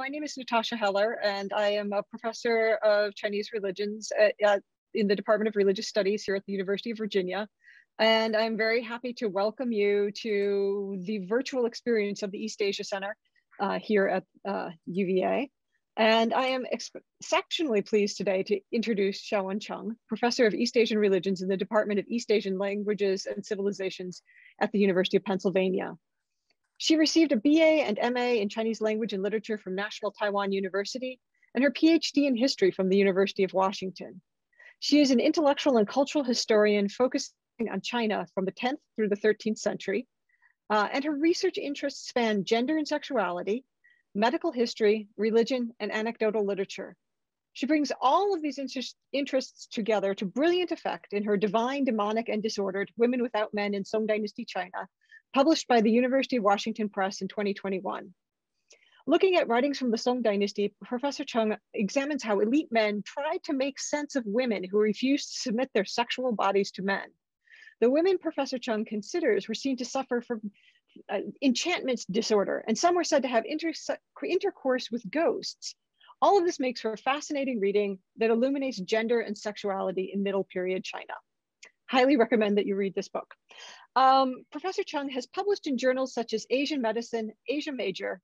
my name is Natasha Heller, and I am a professor of Chinese religions at, at, in the Department of Religious Studies here at the University of Virginia. And I'm very happy to welcome you to the virtual experience of the East Asia Center uh, here at uh, UVA. And I am exceptionally pleased today to introduce Hsiao-Wen Cheng, Professor of East Asian Religions in the Department of East Asian Languages and Civilizations at the University of Pennsylvania. She received a BA and MA in Chinese language and literature from National Taiwan University and her PhD in history from the University of Washington. She is an intellectual and cultural historian focusing on China from the 10th through the 13th century. Uh, and her research interests span gender and sexuality, medical history, religion, and anecdotal literature. She brings all of these interests together to brilliant effect in her Divine, Demonic, and Disordered Women Without Men in Song Dynasty China, published by the University of Washington Press in 2021. Looking at writings from the Song Dynasty, Professor Cheng examines how elite men tried to make sense of women who refused to submit their sexual bodies to men. The women Professor Cheng considers were seen to suffer from uh, disorder, and some were said to have inter intercourse with ghosts. All of this makes for a fascinating reading that illuminates gender and sexuality in middle period China. Highly recommend that you read this book. Um, Professor Cheng has published in journals such as Asian Medicine, Asia Major,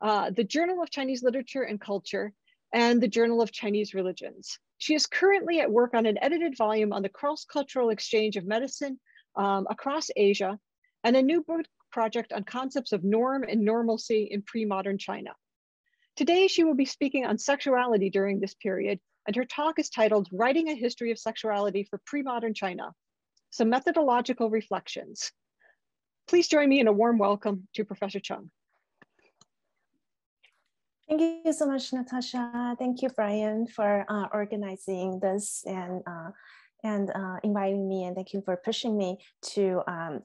uh, the Journal of Chinese Literature and Culture, and the Journal of Chinese Religions. She is currently at work on an edited volume on the cross-cultural exchange of medicine um, across Asia and a new book project on concepts of norm and normalcy in pre-modern China. Today, she will be speaking on sexuality during this period, and her talk is titled Writing a History of Sexuality for Pre-Modern China, some methodological reflections. Please join me in a warm welcome to Professor Cheng. Thank you so much, Natasha. Thank you, Brian, for uh, organizing this and uh, and uh, inviting me, and thank you for pushing me to um,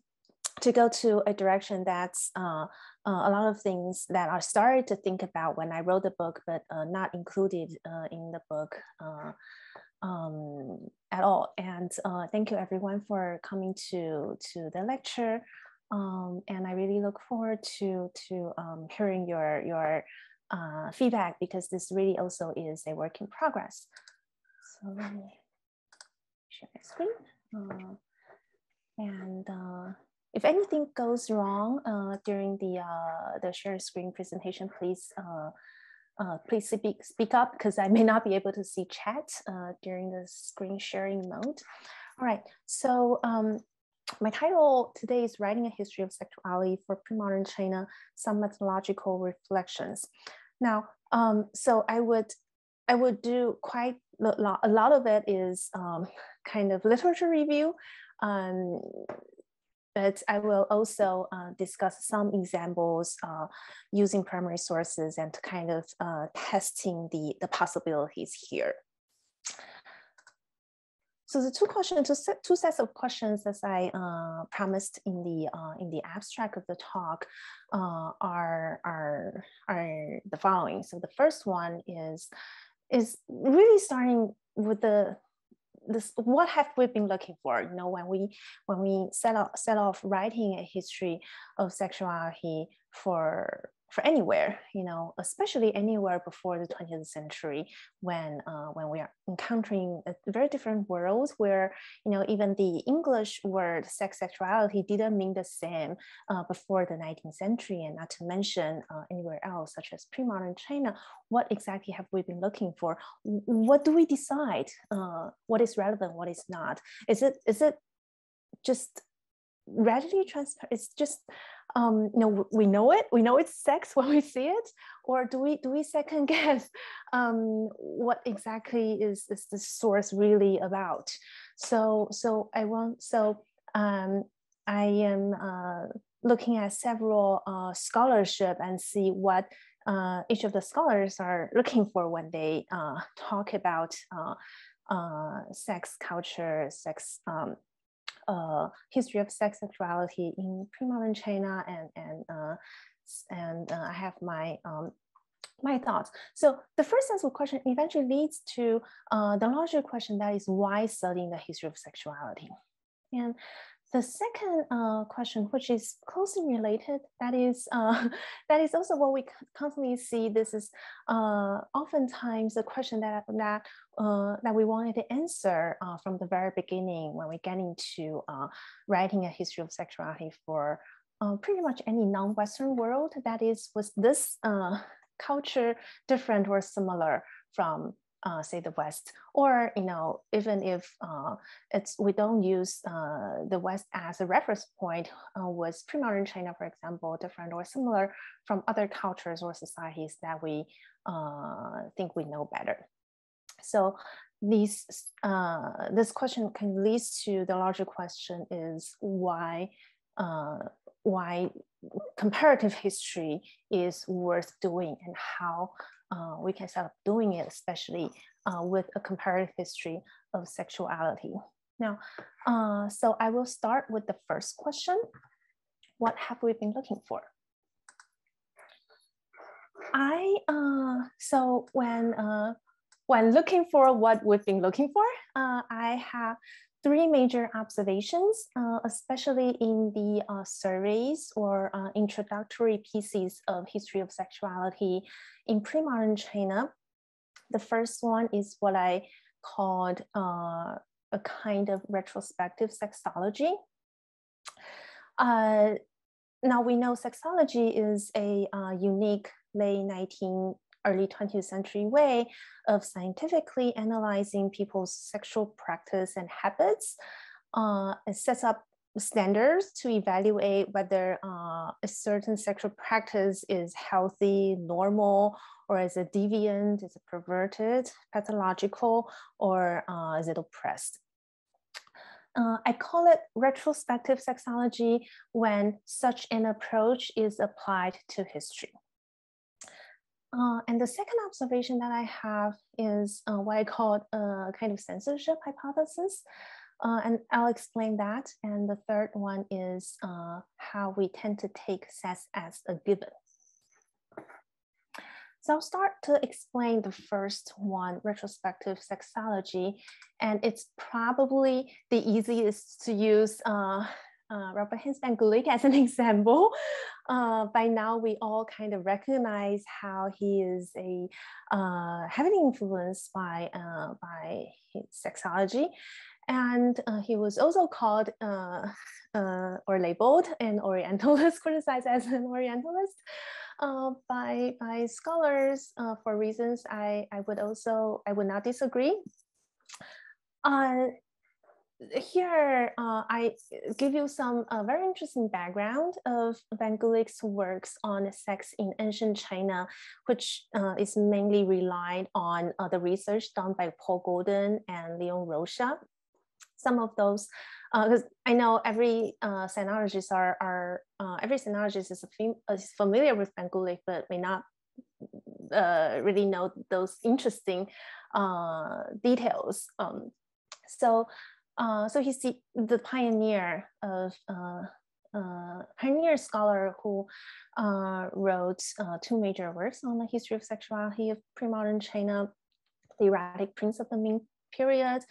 to go to a direction that's uh, uh, a lot of things that I started to think about when I wrote the book, but uh, not included in the book um, at all. And uh, thank you everyone for coming to, to the lecture. Um, and I really look forward to, to um, hearing your, your uh, feedback because this really also is a work in progress. So let me share my screen. Uh, and uh, if anything goes wrong uh, during the, uh, the share screen presentation, please uh, please speak, speak up because I may not be able to see chat uh, during the screen sharing mode. All right, so um, my title today is Writing a History of Sexuality for Pre-Modern China, Some Methodological Reflections. Now, um, so I would, I would do quite a lot, a lot of it is um, kind of literature review, um, but I will also uh, discuss some examples uh, using primary sources and kind of uh, testing the, the possibilities here. So the two questions, two, set, two sets of questions as I uh, promised in the uh, in the abstract of the talk uh, are, are, are the following. So the first one is, is really starting with the this what have we been looking for? You know when we when we set off set off writing a history of sexuality for for anywhere, you know, especially anywhere before the 20th century, when uh, when we are encountering a very different world where you know even the English word sex sexuality didn't mean the same uh, before the 19th century, and not to mention uh, anywhere else, such as pre-modern China. What exactly have we been looking for? What do we decide? Uh, what is relevant? What is not? Is it is it just readily transparent? It's just um, you know, we know it, we know it's sex when we see it, or do we do we second guess um, what exactly is, is the source really about? So so I want so um, I am uh, looking at several uh, scholarship and see what uh, each of the scholars are looking for when they uh, talk about uh, uh, sex culture, sex um, uh, history of sex sexuality in pre-modern China and and uh, and uh, I have my um, my thoughts. So the first sensible question eventually leads to uh, the larger question that is why studying the history of sexuality, and the second uh, question, which is closely related, that is uh, that is also what we constantly see. This is uh, oftentimes a question that that uh, that we wanted to answer uh, from the very beginning when we get into uh, writing a history of sexuality for pretty much any non-Western world. That is, was this culture different or similar from uh, say the West, or you know, even if uh, it's we don't use uh, the West as a reference point, uh, was pre-modern China, for example, different or similar from other cultures or societies that we uh, think we know better? So these uh, this question can lead to the larger question is why why comparative history is worth doing and how uh, we can start doing it, especially uh, with a comparative history of sexuality. Now, uh, so I will start with the first question. What have we been looking for? I, uh, so when, uh, when looking for what we've been looking for, uh, I have three major observations, uh, especially in the uh, surveys or uh, introductory pieces of history of sexuality in pre-modern China. The first one is what I called uh, a kind of retrospective sexology. Uh, now we know sexology is a uh, unique late 19 early 20th century way of scientifically analyzing people's sexual practice and habits. Uh, sets up standards to evaluate whether uh, a certain sexual practice is healthy, normal, or is it deviant, is it perverted, pathological, or uh, is it oppressed? Uh, I call it retrospective sexology when such an approach is applied to history. Uh, and the second observation that I have is uh, what I call a kind of censorship hypothesis. Uh, and I'll explain that. And the third one is uh, how we tend to take sex as a given. So I'll start to explain the first one, retrospective sexology, and it's probably the easiest to use uh, Robert van Gulik as an example. Uh, by now, we all kind of recognize how he is a uh, heavily influenced by uh, by sexology, and uh, he was also called uh, or labeled an Orientalist, criticized as an Orientalist. by by scholars for reasons I, I would also I would not disagree. Uh, here uh, I give you some uh, very interesting background of Van Gulik's works on sex in ancient China, which uh, is mainly relied on uh, the research done by Paul Goldin and Leon Rocha. Some of those, because uh, I know every uh, sinologist are, are every sinologist is, is, familiar with Van Gulik, but may not really know those interesting details. Um, so uh, so he's the, the pioneer of uh, uh, pioneer scholar who uh, wrote uh, two major works on the history of sexuality of pre-modern China, the erotic Prints of the Ming period,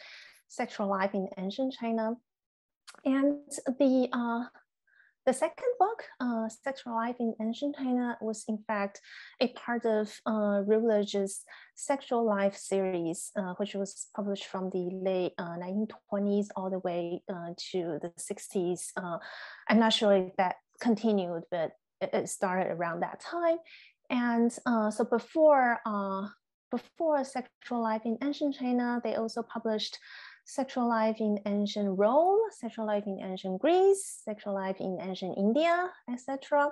sexual life in ancient China, and the the second book, uh, Sexual Life in Ancient China, was in fact a part of uh, Sexual Life series, uh, which was published from the late 1920s uh, all the way uh, to the 60s. Uh, I'm not sure if that continued, but it, started around that time. And so before, before Sexual Life in Ancient China, they also published sexual life in ancient Rome, sexual life in ancient Greece, sexual life in ancient India, etc.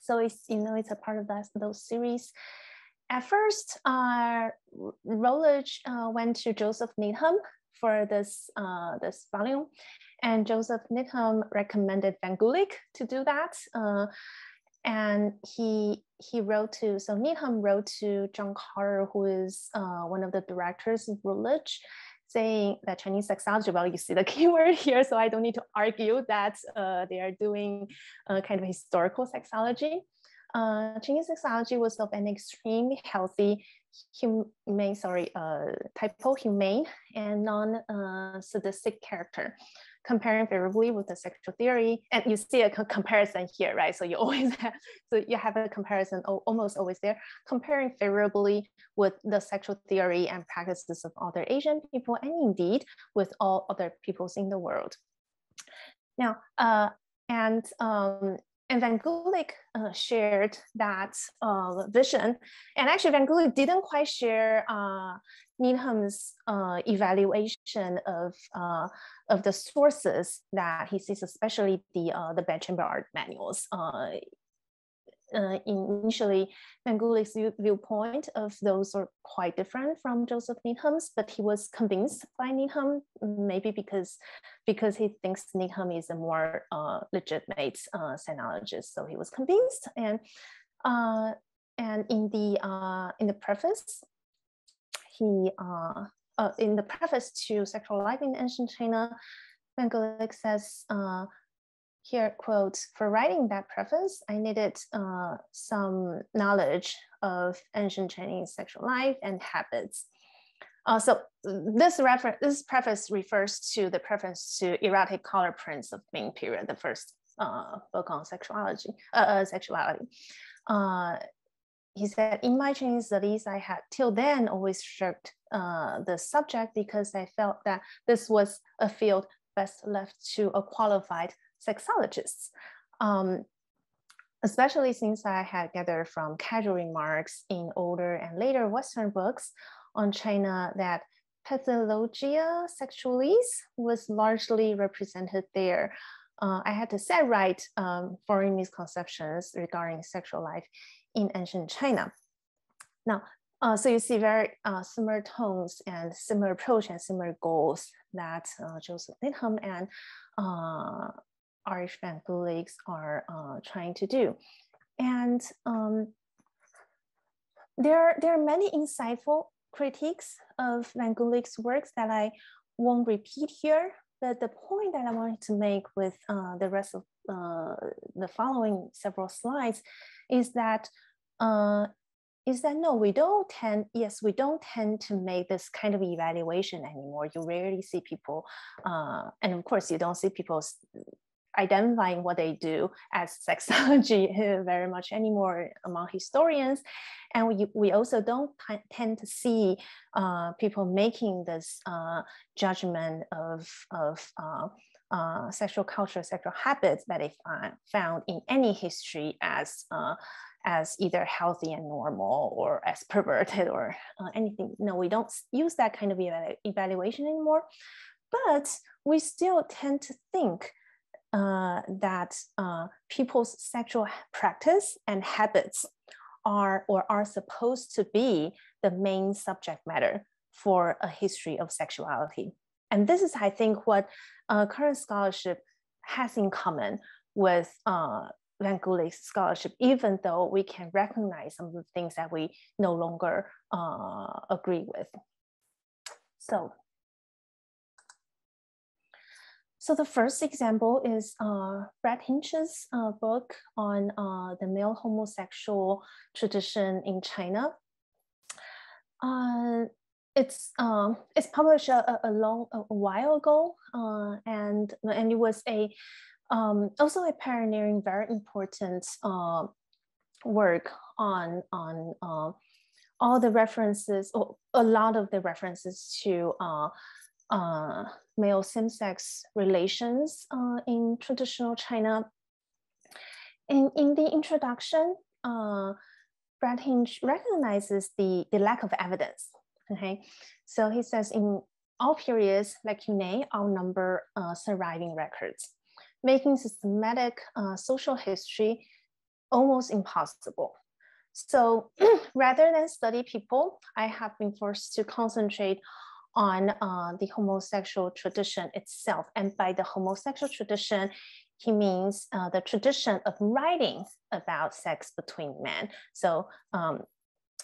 So it's you know it's a part of that those series. At first, uh, uh, went to Joseph Needham for this uh, this volume, and Joseph Needham recommended Van Gulik to do that. Uh, and he he wrote to so Needham wrote to John Carter, who is uh, one of the directors of Routledge, saying that Chinese sexology, well, you see the keyword here, so I don't need to argue that uh, they are doing uh, kind of historical sexology. Uh, Chinese sexology was of an extremely healthy, humane, sorry, uh, typo humane and non-sadistic uh, character comparing favorably with the sexual theory. And you see a comparison here, right? So you always have, so you have a comparison almost always there, comparing favorably with the sexual theory and practices of other Asian people, and indeed with all other peoples in the world. Now, uh, and um, and Van Gulik uh, shared that uh, vision. And actually, Van Gulik didn't quite share uh, Needham's uh, evaluation of, uh, of the sources that he sees, especially the, uh, the bedchamber art manuals uh, initially Van Gulik's view, viewpoint of those are quite different from Joseph Needham's, but he was convinced by Needham, maybe because because he thinks Needham is a more uh, legitimate uh, sinologist. So he was convinced, and uh, and in the uh, in the preface, he uh, uh, in the preface to Sexual Life in Ancient China, Van Gulik says. Here quote, for writing that preface, I needed uh, some knowledge of ancient Chinese sexual life and habits. Uh, so this reference, this preface refers to the preface to erotic color prints of Ming period, the first uh, book on sexuality, uh, uh sexuality. Uh, he said, in my Chinese studies, I had till then always shirked the subject because I felt that this was a field best left to a qualified sexologists. Um, especially since I had gathered from casual remarks in older and later Western books on China that pathologia sexualis was largely represented there. Uh, I had to set right um, foreign misconceptions regarding sexual life in ancient China. Now, uh, so you see very uh, similar tones and similar approach and similar goals that uh, Joseph Needham and Irish Van Guliks are uh, trying to do. And um, there, there are many insightful critiques of Van Gulik's works that I won't repeat here, but the point that I wanted to make with uh, the rest of uh, the following several slides is that uh, is that no, we don't tend, yes, we don't tend to make this kind of evaluation anymore. You rarely see people, uh, and of course you don't see people identifying what they do as sexology very much anymore among historians. And we, we also don't tend to see uh, people making this uh, judgment of, of uh, uh sexual culture, sexual habits that they found in any history as, uh, as either healthy and normal or as perverted or uh, anything. No, we don't use that kind of evaluation anymore. But we still tend to think uh, that uh, people's sexual practice and habits are or are supposed to be the main subject matter for a history of sexuality. And this is, I think, what uh, current scholarship has in common with uh, Van Gulik's scholarship, even though we can recognize some of the things that we no longer uh, agree with. So so the first example is uh, Bret Hinsch's uh, book on uh, the male homosexual tradition in China. Uh, it's um, it's published a, a long a while ago, uh, and and it was a um, also a pioneering, very important uh, work on on all the references, or a lot of the references to male same-sex relations uh, in traditional China. And in the introduction, uh, Bret Hinsch recognizes the, the lack of evidence. Okay, so he says in all periods, like you outnumber uh, surviving records, making systematic uh, social history almost impossible. So rather than study people, I have been forced to concentrate on uh, the homosexual tradition itself. And by the homosexual tradition, he means uh, the tradition of writing about sex between men. So, um,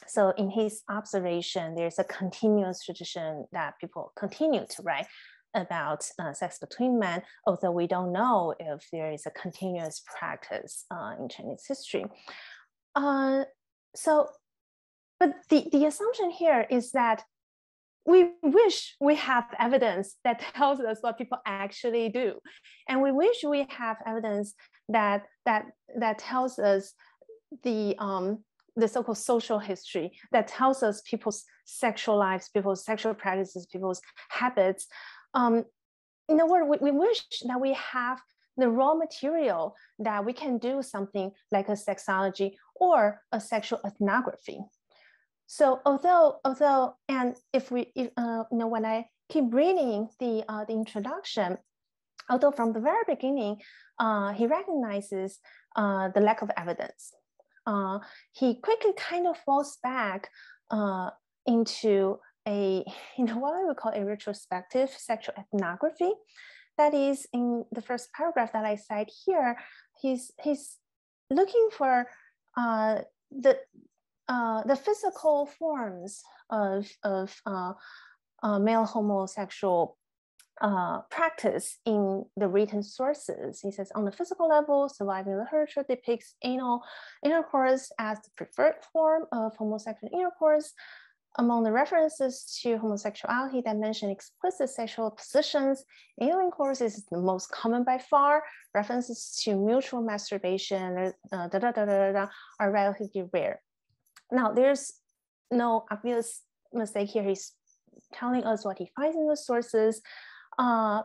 so in his observation, there's a continuous tradition that people continue to write about uh, sex between men, although we don't know if there is a continuous practice uh, in Chinese history. Uh, so, but the, the assumption here is that we wish we have evidence that tells us what people actually do. And we wish we have evidence that that that tells us the um, the so-called social history that tells us people's sexual lives, people's sexual practices, people's habits. Um, in a word, we, we wish that we have the raw material that we can do something like a sexology or a sexual ethnography. So although, although, and if we, if, uh, you know, when I keep reading the, uh, the introduction, although from the very beginning, uh, he recognizes uh, the lack of evidence. Uh, he quickly kind of falls back uh, into a, you know, what I would call a retrospective sexual ethnography. That is in the first paragraph that I cite here, he's, he's looking for uh, the, uh, the physical forms of, of uh, uh, male homosexual uh, practice in the written sources. He says, on the physical level, surviving literature depicts anal intercourse as the preferred form of homosexual intercourse. Among the references to homosexuality that mention explicit sexual positions, anal intercourse is the most common by far. References to mutual masturbation uh, da, da, da, are relatively rare. Now, there's no obvious mistake here. He's telling us what he finds in the sources. Uh,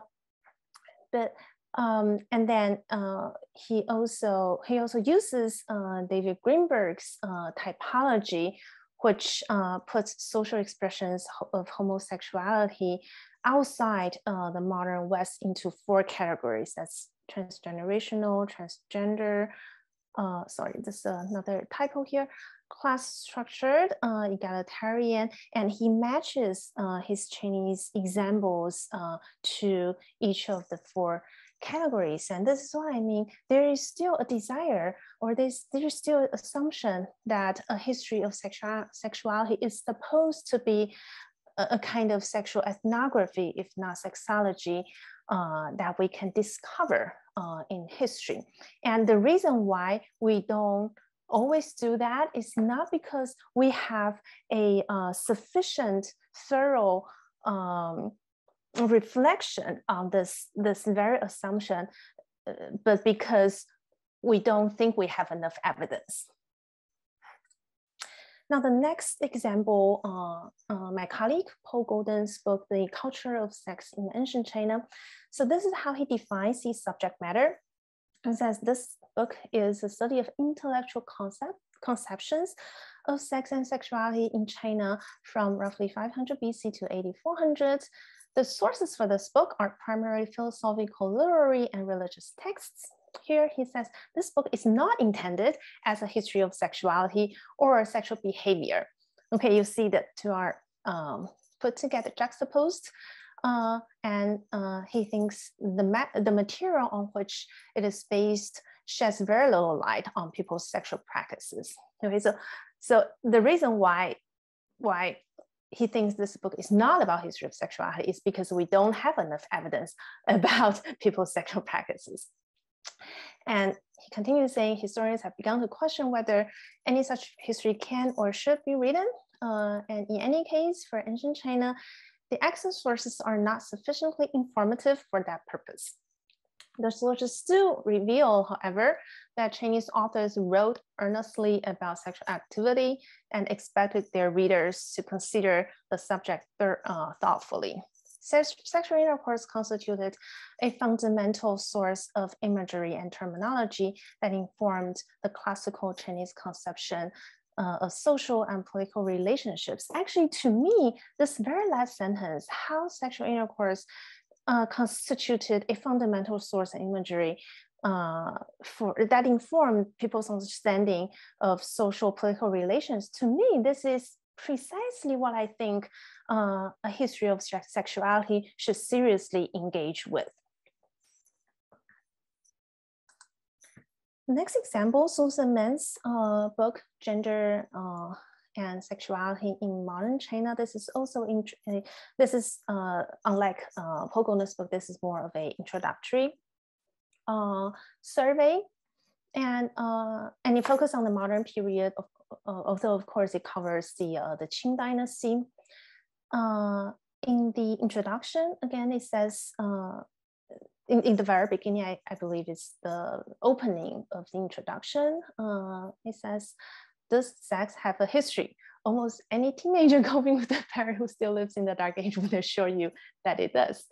but um, and then uh, he also he also uses uh, David Greenberg's uh, typology, which uh, puts social expressions of homosexuality outside uh, the modern West into four categories. That's transgenerational, transgender. Sorry, this is another typo here class structured, uh, egalitarian, and he matches uh, his Chinese examples uh, to each of the four categories. And this is what I mean. There is still a desire, or there's, there's still an assumption that a history of sexual, sexuality is supposed to be a, a kind of sexual ethnography, if not sexology, uh, that we can discover uh, in history. And the reason why we don't always do that is not because we have a uh, sufficient thorough um, reflection on this, this very assumption, uh, but because we don't think we have enough evidence. Now, the next example, uh, uh, my colleague Paul Goldin spoke the culture of sex in ancient China. So this is how he defines his subject matter and says this book is a study of intellectual concept, conceptions of sex and sexuality in China from roughly 500 BC to 8400. The sources for this book are primarily philosophical, literary, and religious texts. Here he says this book is not intended as a history of sexuality or sexual behavior. Okay, you see that two are um, put together, juxtaposed. Uh, and uh, he thinks the, ma- the material on which it is based sheds very little light on people's sexual practices. Okay, so so the reason why why he thinks this book is not about history of sexuality is because we don't have enough evidence about people's sexual practices. And he continues saying historians have begun to question whether any such history can or should be written. Uh, and in any case, for ancient China, the access sources are not sufficiently informative for that purpose. The sources still reveal, however, that Chinese authors wrote earnestly about sexual activity and expected their readers to consider the subject uh, thoughtfully. Sex sexual intercourse constituted a fundamental source of imagery and terminology that informed the classical Chinese conception uh, of social and political relationships. Actually, to me, this very last sentence, how sexual intercourse uh, constituted a fundamental source of imagery uh, for that informed people's understanding of social political relations. To me, this is precisely what I think uh, a history of sexuality should seriously engage with. Next example, Susan Mann's uh, book, Gender uh, and sexuality in modern China. This is also in, this is uh, unlike uh, Pogona's book. This is more of a introductory uh, survey, and uh, and it focuses on the modern period. Of, uh, although of course it covers the the Qing dynasty. In the introduction, again, it says, in, in the very beginning, I, I believe it's the opening of the introduction. Uh, it says, does sex have a history? Almost any teenager going with a parent who still lives in the dark age would assure you that it does.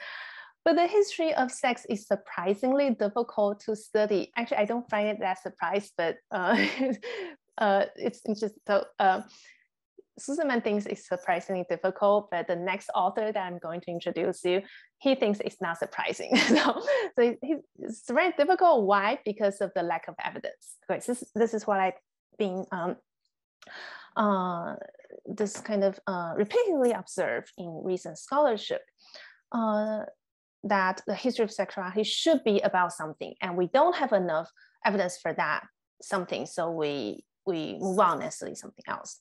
But the history of sex is surprisingly difficult to study. Actually, I don't find it that surprised, but uh, uh, it's, it's just so. Uh, Susan Mann thinks it's surprisingly difficult, but the next author that I'm going to introduce you, he thinks it's not surprising. so, so it's very difficult. Why? Because of the lack of evidence. Okay, this, this is what I've been um, uh, this kind of uh, repeatedly observed in recent scholarship. Uh, that the history of sexuality should be about something, and we don't have enough evidence for that something, so we we move on study something else.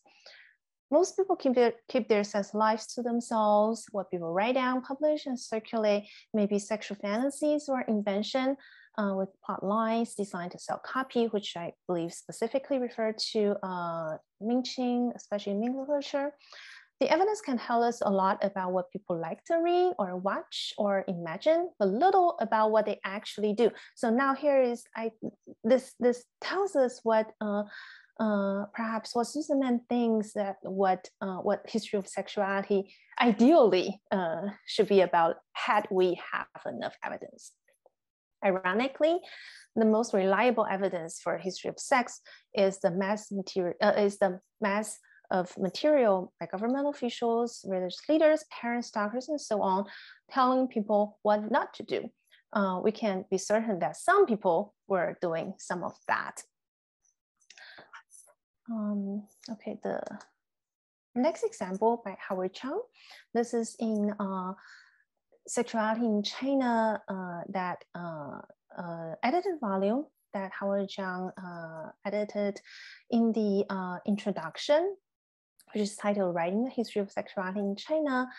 Most people keep their keep their sex lives to themselves. What people write down, publish, and circulate may be sexual fantasies or invention uh, with plot lines designed to sell copy, which I believe specifically refer to uh, Ming especially Ming literature. The evidence can tell us a lot about what people like to read or watch or imagine, but little about what they actually do. So now here is I this this tells us what uh, uh, perhaps what Susan Mann thinks that what uh, what history of sexuality ideally uh, should be about had we have enough evidence. Ironically, the most reliable evidence for history of sex is the mass material uh, is the mass of material by government officials, religious leaders, parents, doctors, and so on, telling people what not to do. Uh, we can be certain that some people were doing some of that. Um, okay, the next example by Howard Chiang. This is in uh, Sexuality in China, uh, that uh, uh edited volume that Howard Chiang uh, edited in the uh, introduction which is titled Writing the History of Sexuality in China.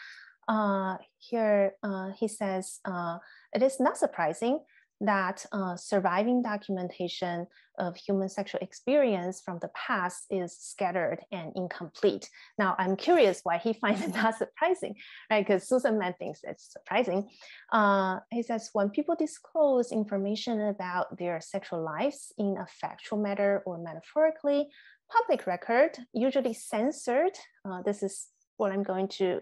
Uh, here uh, he says, uh, it is not surprising that uh, surviving documentation of human sexual experience from the past is scattered and incomplete. Now, I'm curious why he finds it not surprising, right? Because Susan Mann thinks it's surprising. Uh, he says, when people disclose information about their sexual lives in a factual matter or metaphorically, public record, usually censored. Uh, this is what I'm going to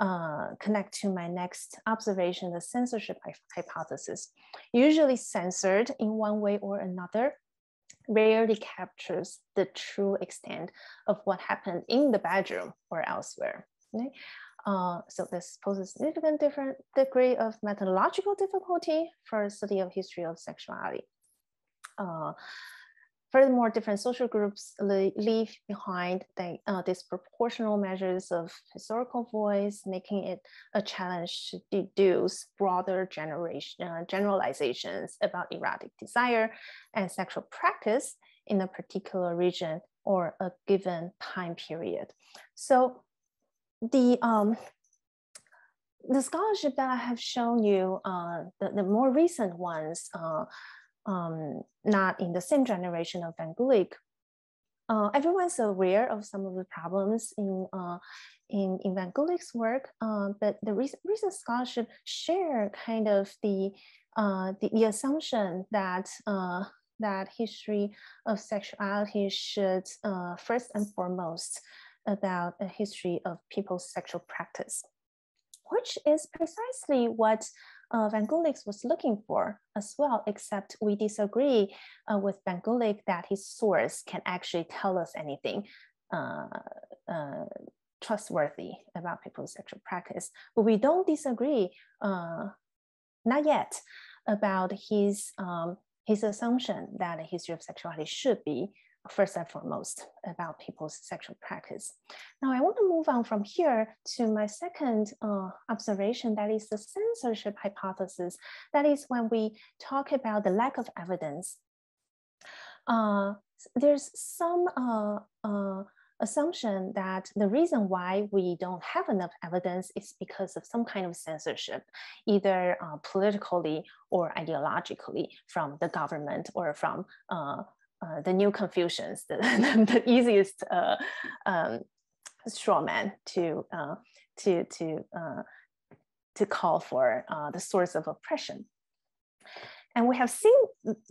uh, connect to my next observation, the censorship hypothesis. Usually censored in one way or another, rarely captures the true extent of what happened in the bedroom or elsewhere. Okay? Uh, so this poses a significant different degree of methodological difficulty for study of history of sexuality. Uh, Furthermore, different social groups leave behind the, uh, disproportional measures of historical voice, making it a challenge to deduce broader generation, uh, generalizations about erotic desire and sexual practice in a particular region or a given time period. So the um, the scholarship that I have shown you, uh, the, the more recent ones, uh, um, not in the same generation of Van Gulik, uh, everyone's aware of some of the problems in uh, in, in Van Gulik's work, uh, but the recent, recent scholarship share kind of the uh, the, the, assumption that uh, that history of sexuality should uh, first and foremost about a history of people's sexual practice, which is precisely what uh, Van Gulik was looking for as well, except we disagree uh, with Van Gulik that his source can actually tell us anything uh, uh trustworthy about people's sexual practice. But we don't disagree, uh, not yet, about his, um, his assumption that history of sexuality should be first and foremost about people's sexual practice. Now I want to move on from here to my second uh, observation, that is the censorship hypothesis. That is when we talk about the lack of evidence. Uh, there's some uh, uh assumption that the reason why we don't have enough evidence is because of some kind of censorship, either uh, politically or ideologically from the government or from uh, uh, the new Confucians, the, the easiest uh, um, straw man to uh, to to uh, to call for uh, the source of oppression. And we have seen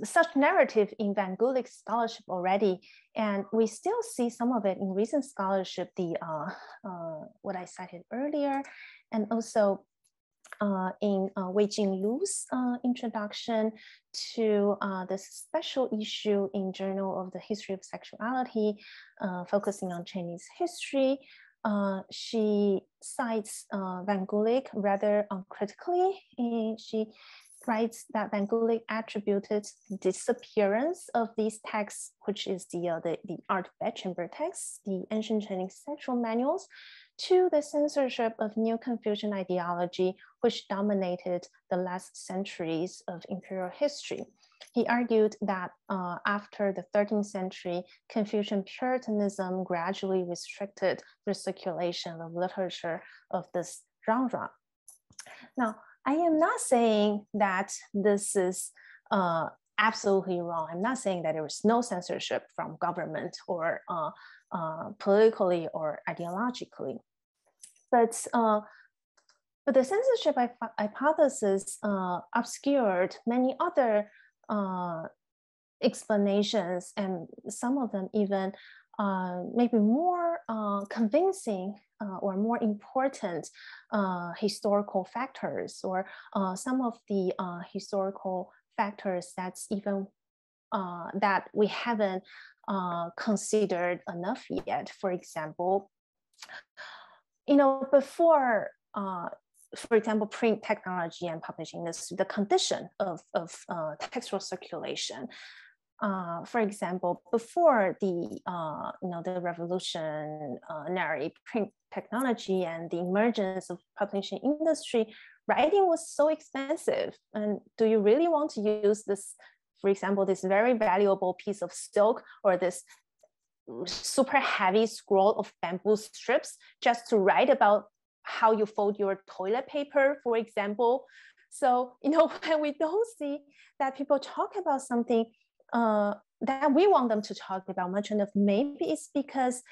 such narrative in Van Gulik scholarship already, and we still see some of it in recent scholarship, the what I cited earlier, and also in uh, Weijing Lu's uh, introduction to uh, this special issue in Journal of the History of Sexuality, uh, focusing on Chinese history. Uh, she cites Van Gulik rather uncritically. She writes that Van Gulik attributed disappearance of these texts, which is the, uh, the, the art bedchamber texts, the ancient Chinese sexual manuals, to the censorship of new Confucian ideology, which dominated the last centuries of imperial history. He argued that uh, after the 13th century, Confucian Puritanism gradually restricted the circulation of literature of this genre. Now, I am not saying that this is uh, absolutely wrong. I'm not saying that there was no censorship from government or uh, uh, politically or ideologically, but uh, but the censorship hypothesis uh, obscured many other uh, explanations, and some of them even maybe more convincing uh, or more important uh, historical factors or uh, some of the uh, historical factors that's even uh, that we haven't uh, considered enough yet. For example, you know, before for example, print technology and publishing this, the condition of, of uh, textual circulation uh, for example, before the uh, you know the revolutionary uh, print technology and the emergence of publishing industry, writing was so expensive. And do you really want to use this, for example, this very valuable piece of silk or this super heavy scroll of bamboo strips just to write about how you fold your toilet paper, for example? So you know when we don't see that people talk about something uh, that we want them to talk about much enough. Maybe it's because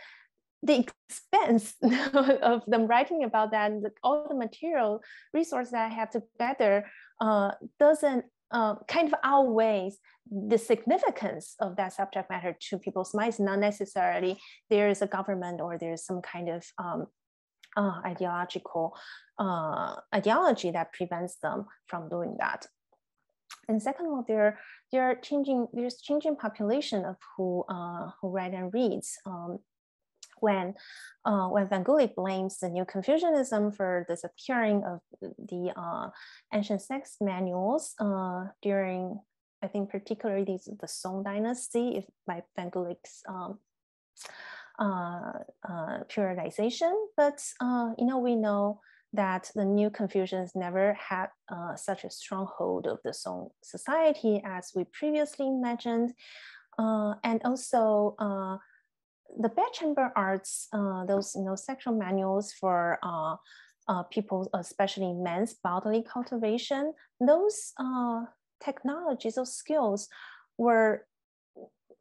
the expense of them writing about that all the material resources that I have together uh, doesn't uh, kind of outweighs the significance of that subject matter to people's minds. Not necessarily there is a government or there's some kind of um, uh, ideological uh, ideology that prevents them from doing that. And second of all, there, there are changing, there's changing population of who, uh, who write and reads. Um, when, uh, when Van Gulik blames the New Confucianism for disappearing of the uh, ancient sex manuals uh, during, I think particularly these, the Song Dynasty, if by Van Gulik's um, uh, uh, periodization. But, uh, you know, we know that the New Confucians never had such a stronghold of the Song society as we previously mentioned. And also uh, the bedchamber arts, uh, those you know, sexual manuals for uh, uh, people, especially men's bodily cultivation, those technologies, those skills were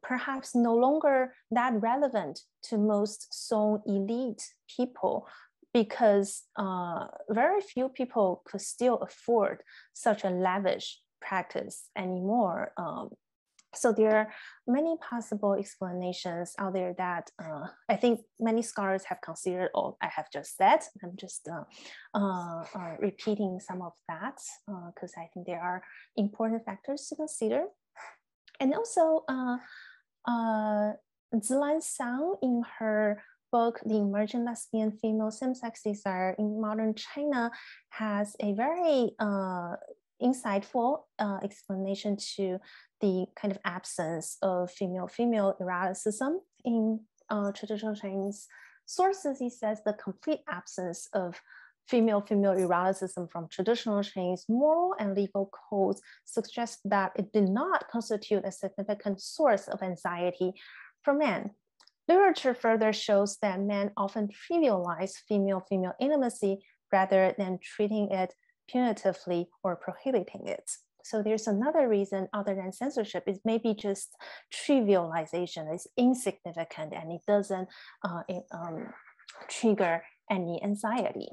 perhaps no longer that relevant to most Song elite people because uh, very few people could still afford such a lavish practice anymore. Um, so there are many possible explanations out there that uh, I think many scholars have considered all I have just said. I'm just uh, uh, uh repeating some of that because uh, I think there are important factors to consider. And also, uh, Tze-lan Sang in her book, The Emerging Lesbian Female Same-Sex Desire in Modern China, has a very uh, insightful uh, explanation to the kind of absence of female-female eroticism in uh, traditional Chinese sources. He says the complete absence of female-female eroticism from traditional Chinese moral and legal codes suggests that it did not constitute a significant source of anxiety for men. Literature further shows that men often trivialize female-female intimacy rather than treating it punitively or prohibiting it. So there's another reason other than censorship is maybe just trivialization. It's insignificant and it doesn't uh, it, um, trigger any anxiety.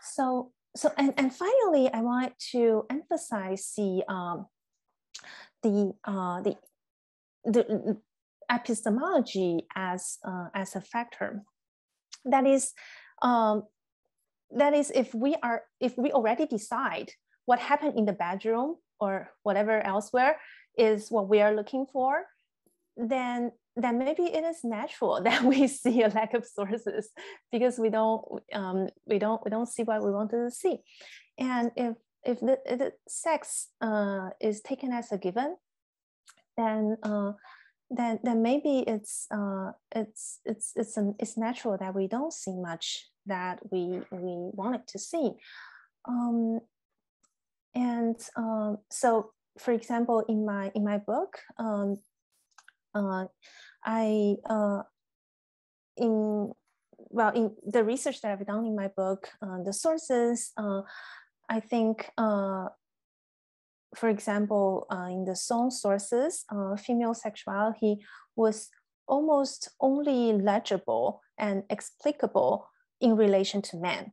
So, so and, and finally, I want to emphasize the um, the uh, the the epistemology as uh, as a factor. That is, um, that is, if we are if we already decide what happened in the bedroom or whatever elsewhere is what we are looking for, then then maybe it is natural that we see a lack of sources because we don't um, we don't we don't see what we wanted to see, and if if the, the sex uh, is taken as a given, then uh, then then maybe it's uh, it's it's it's an, it's natural that we don't see much that we we wanted to see, um, and um, so for example in my in my book um, uh, I uh, in well in the research that I've done in my book, uh, the sources, uh, I think, uh, for example, uh, in the Song sources, female sexuality was almost only legible and explicable in relation to men,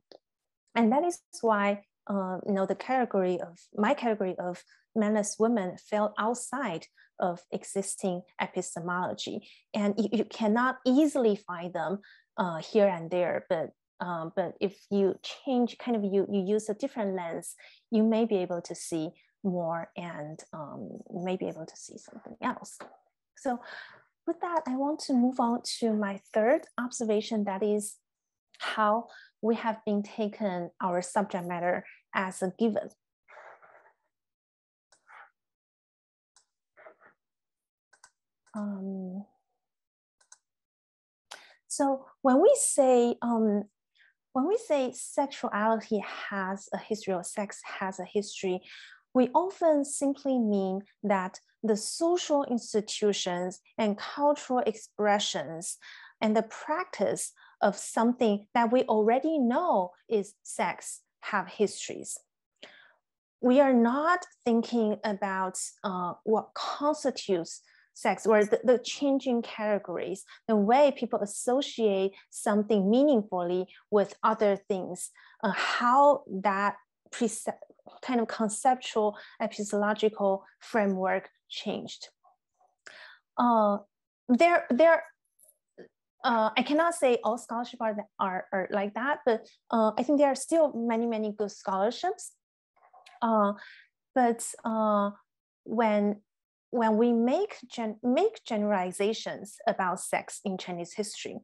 and that is why uh, you know the category of my category of manless women fell outside of existing epistemology. And you, you cannot easily find them uh, here and there, but um, but if you change kind of you you use a different lens, you may be able to see more and um, may be able to see something else. So with that, I want to move on to my third observation that is how we have been taken our subject matter as a given. Um, so when we say um, when we say sexuality has a history or sex has a history, we often simply mean that the social institutions and cultural expressions and the practice of something that we already know is sex have histories. We are not thinking about uh, what constitutes sex or the, the changing categories, the way people associate something meaningfully with other things, uh, how that kind of conceptual epistemological framework changed. Uh, there, there, uh, I cannot say all scholarships are, are, are like that, but uh, I think there are still many, many good scholarships. Uh, but uh, when when we make, gen make generalizations about sex in Chinese history,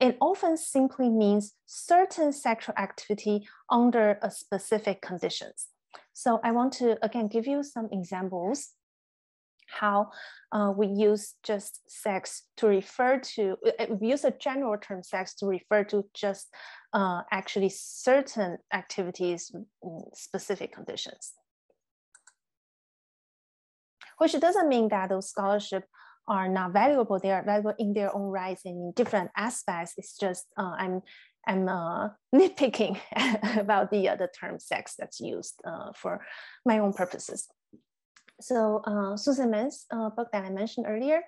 it often simply means certain sexual activity under a specific conditions. So I want to again give you some examples how uh, we use just sex to refer to, uh, we use a general term sex to refer to just uh, actually certain activities specific conditions which doesn't mean that those scholarships are not valuable. They are valuable in their own rights and in different aspects. It's just uh, I'm I'm uh, nitpicking about the uh, the term sex that's used uh, for my own purposes. So uh, Susan Mann's uh, book that I mentioned earlier,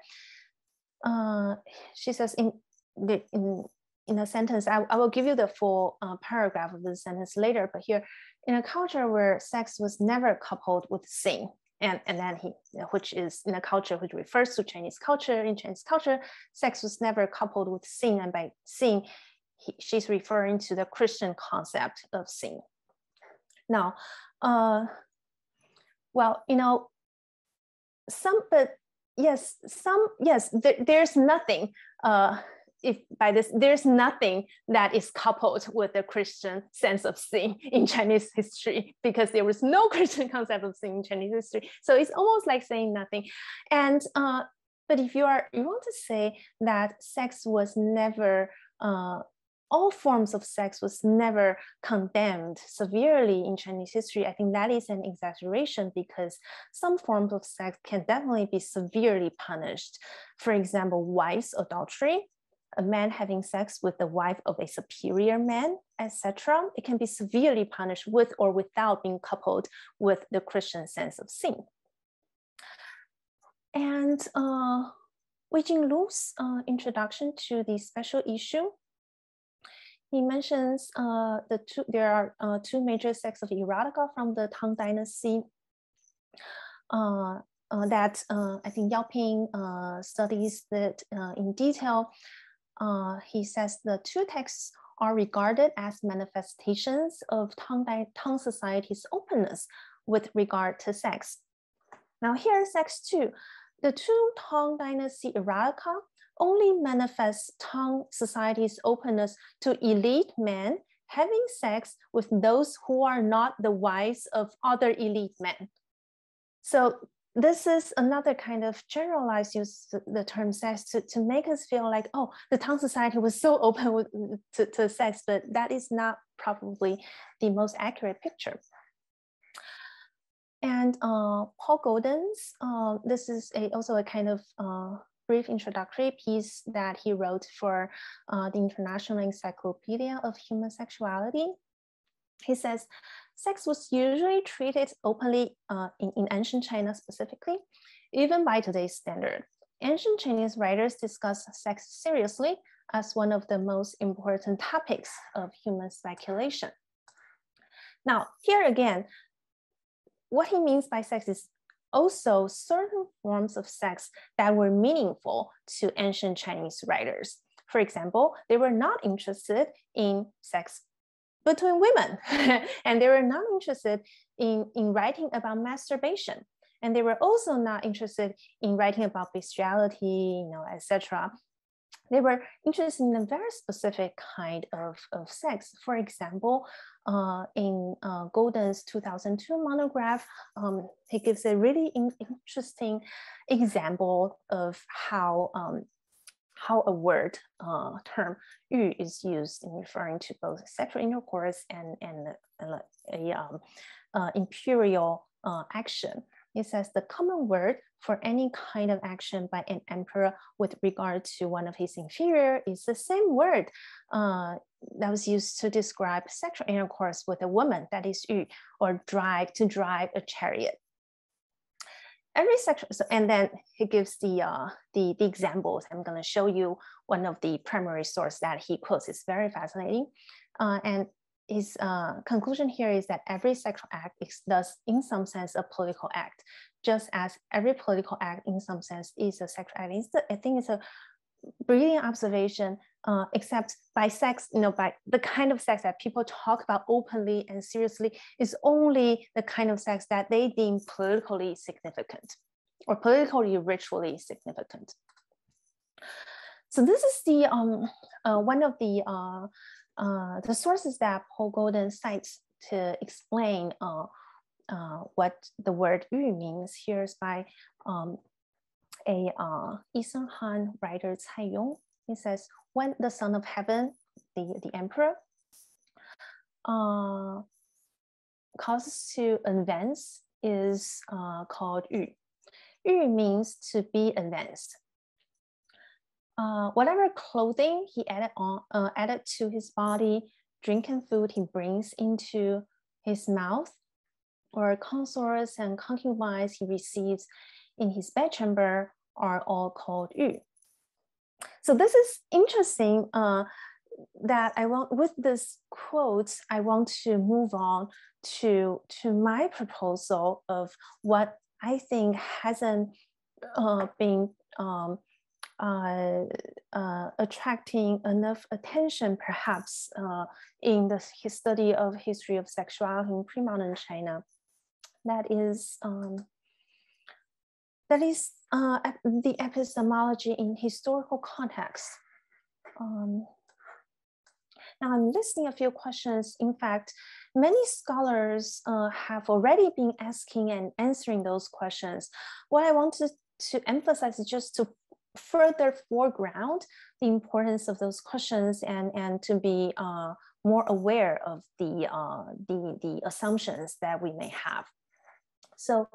she says in the in in a sentence, I, I will give you the full paragraph of the sentence later, but here, in a culture where sex was never coupled with sin, and, and then he, which is in a culture which refers to Chinese culture. In Chinese culture, sex was never coupled with sin, and by sin, he, she's referring to the Christian concept of sin. Now, uh, well, you know, some, but yes, some, yes, there, there's nothing uh, if by this, there's nothing that is coupled with the Christian sense of sin in Chinese history because there was no Christian concept of sin in Chinese history. So it's almost like saying nothing. And uh, but if you are you want to say that sex was never uh, all forms of sex was never condemned severely in Chinese history, I think that is an exaggeration because some forms of sex can definitely be severely punished. For example, wife's adultery a man having sex with the wife of a superior man, etc., it can be severely punished with or without being coupled with the Christian sense of sin. And uh, Weijing Lu's uh, introduction to the special issue, he mentions uh, the two, there are uh, two major sects of erotica from the Tang Dynasty uh, uh, that uh, I think Yao Ping studies that in detail. he says the two texts are regarded as manifestations of Tang, Tang society's openness with regard to sex. Now here, sex too. The two Tang Dynasty erotica only manifests Tang society's openness to elite men having sex with those who are not the wives of other elite men. So this is another kind of generalized use the term sex to, to make us feel like, oh, the Tang society was so open with, to, to sex, but that is not probably the most accurate picture. And uh, Paul Goldin's, uh, this is a, also a kind of uh, brief introductory piece that he wrote for uh, the International Encyclopedia of Human Sexuality. He says, sex was usually treated openly uh, in, in ancient China specifically, even by today's standard. Ancient Chinese writers discuss sex seriously as one of the most important topics of human speculation. Now, here again, what he means by sex is also certain forms of sex that were meaningful to ancient Chinese writers. For example, they were not interested in sex between women, and they were not interested in, in writing about masturbation. And they were also not interested in writing about bestiality, you know, etc they were interested in a very specific kind of, of sex. For example, uh, in uh, Goldin's 2002 monograph, um, he gives a really in interesting example of how um, how a word uh, term yu is used in referring to both sexual intercourse and, and, and a, um, uh, imperial uh, action. It says the common word for any kind of action by an emperor with regard to one of his inferior is the same word uh, that was used to describe sexual intercourse with a woman, that is yu, or drive to drive a chariot. Every sexual, so, and then he gives the, uh, the, the examples. I'm going to show you one of the primary source that he quotes. It's very fascinating. Uh, and his uh, conclusion here is that every sexual act is thus in some sense a political act just as every political act in some sense is a sexual act. It's I think it's a brilliant observation, uh, except by sex, you know, by the kind of sex that people talk about openly and seriously is only the kind of sex that they deem politically significant or politically ritually significant. So this is the um, uh, one of the uh, uh, the sources that Paul Goldin cites to explain uh, uh, what the word yu means here is by um, a uh, Han writer Cai Yong. He says, when the son of heaven, the, the emperor, uh, causes to advance is uh, called yu. Yu means to be advanced. Uh, whatever clothing he added on, uh, added to his body, drink and food he brings into his mouth, or consorts and concubines he receives in his bedchamber are all called yu. So this is interesting uh, that I want, with this quote, I want to move on to, to my proposal of what I think hasn't uh, been um, uh, uh, attracting enough attention, perhaps, in the study of history of sexuality in pre-modern China that is um, that is uh, the epistemology in historical context. Um, now I'm listing a few questions. In fact, many scholars uh, have already been asking and answering those questions. What I wanted to emphasize is just to further foreground the importance of those questions and, and to be uh, more aware of the, uh, the, the assumptions that we may have. So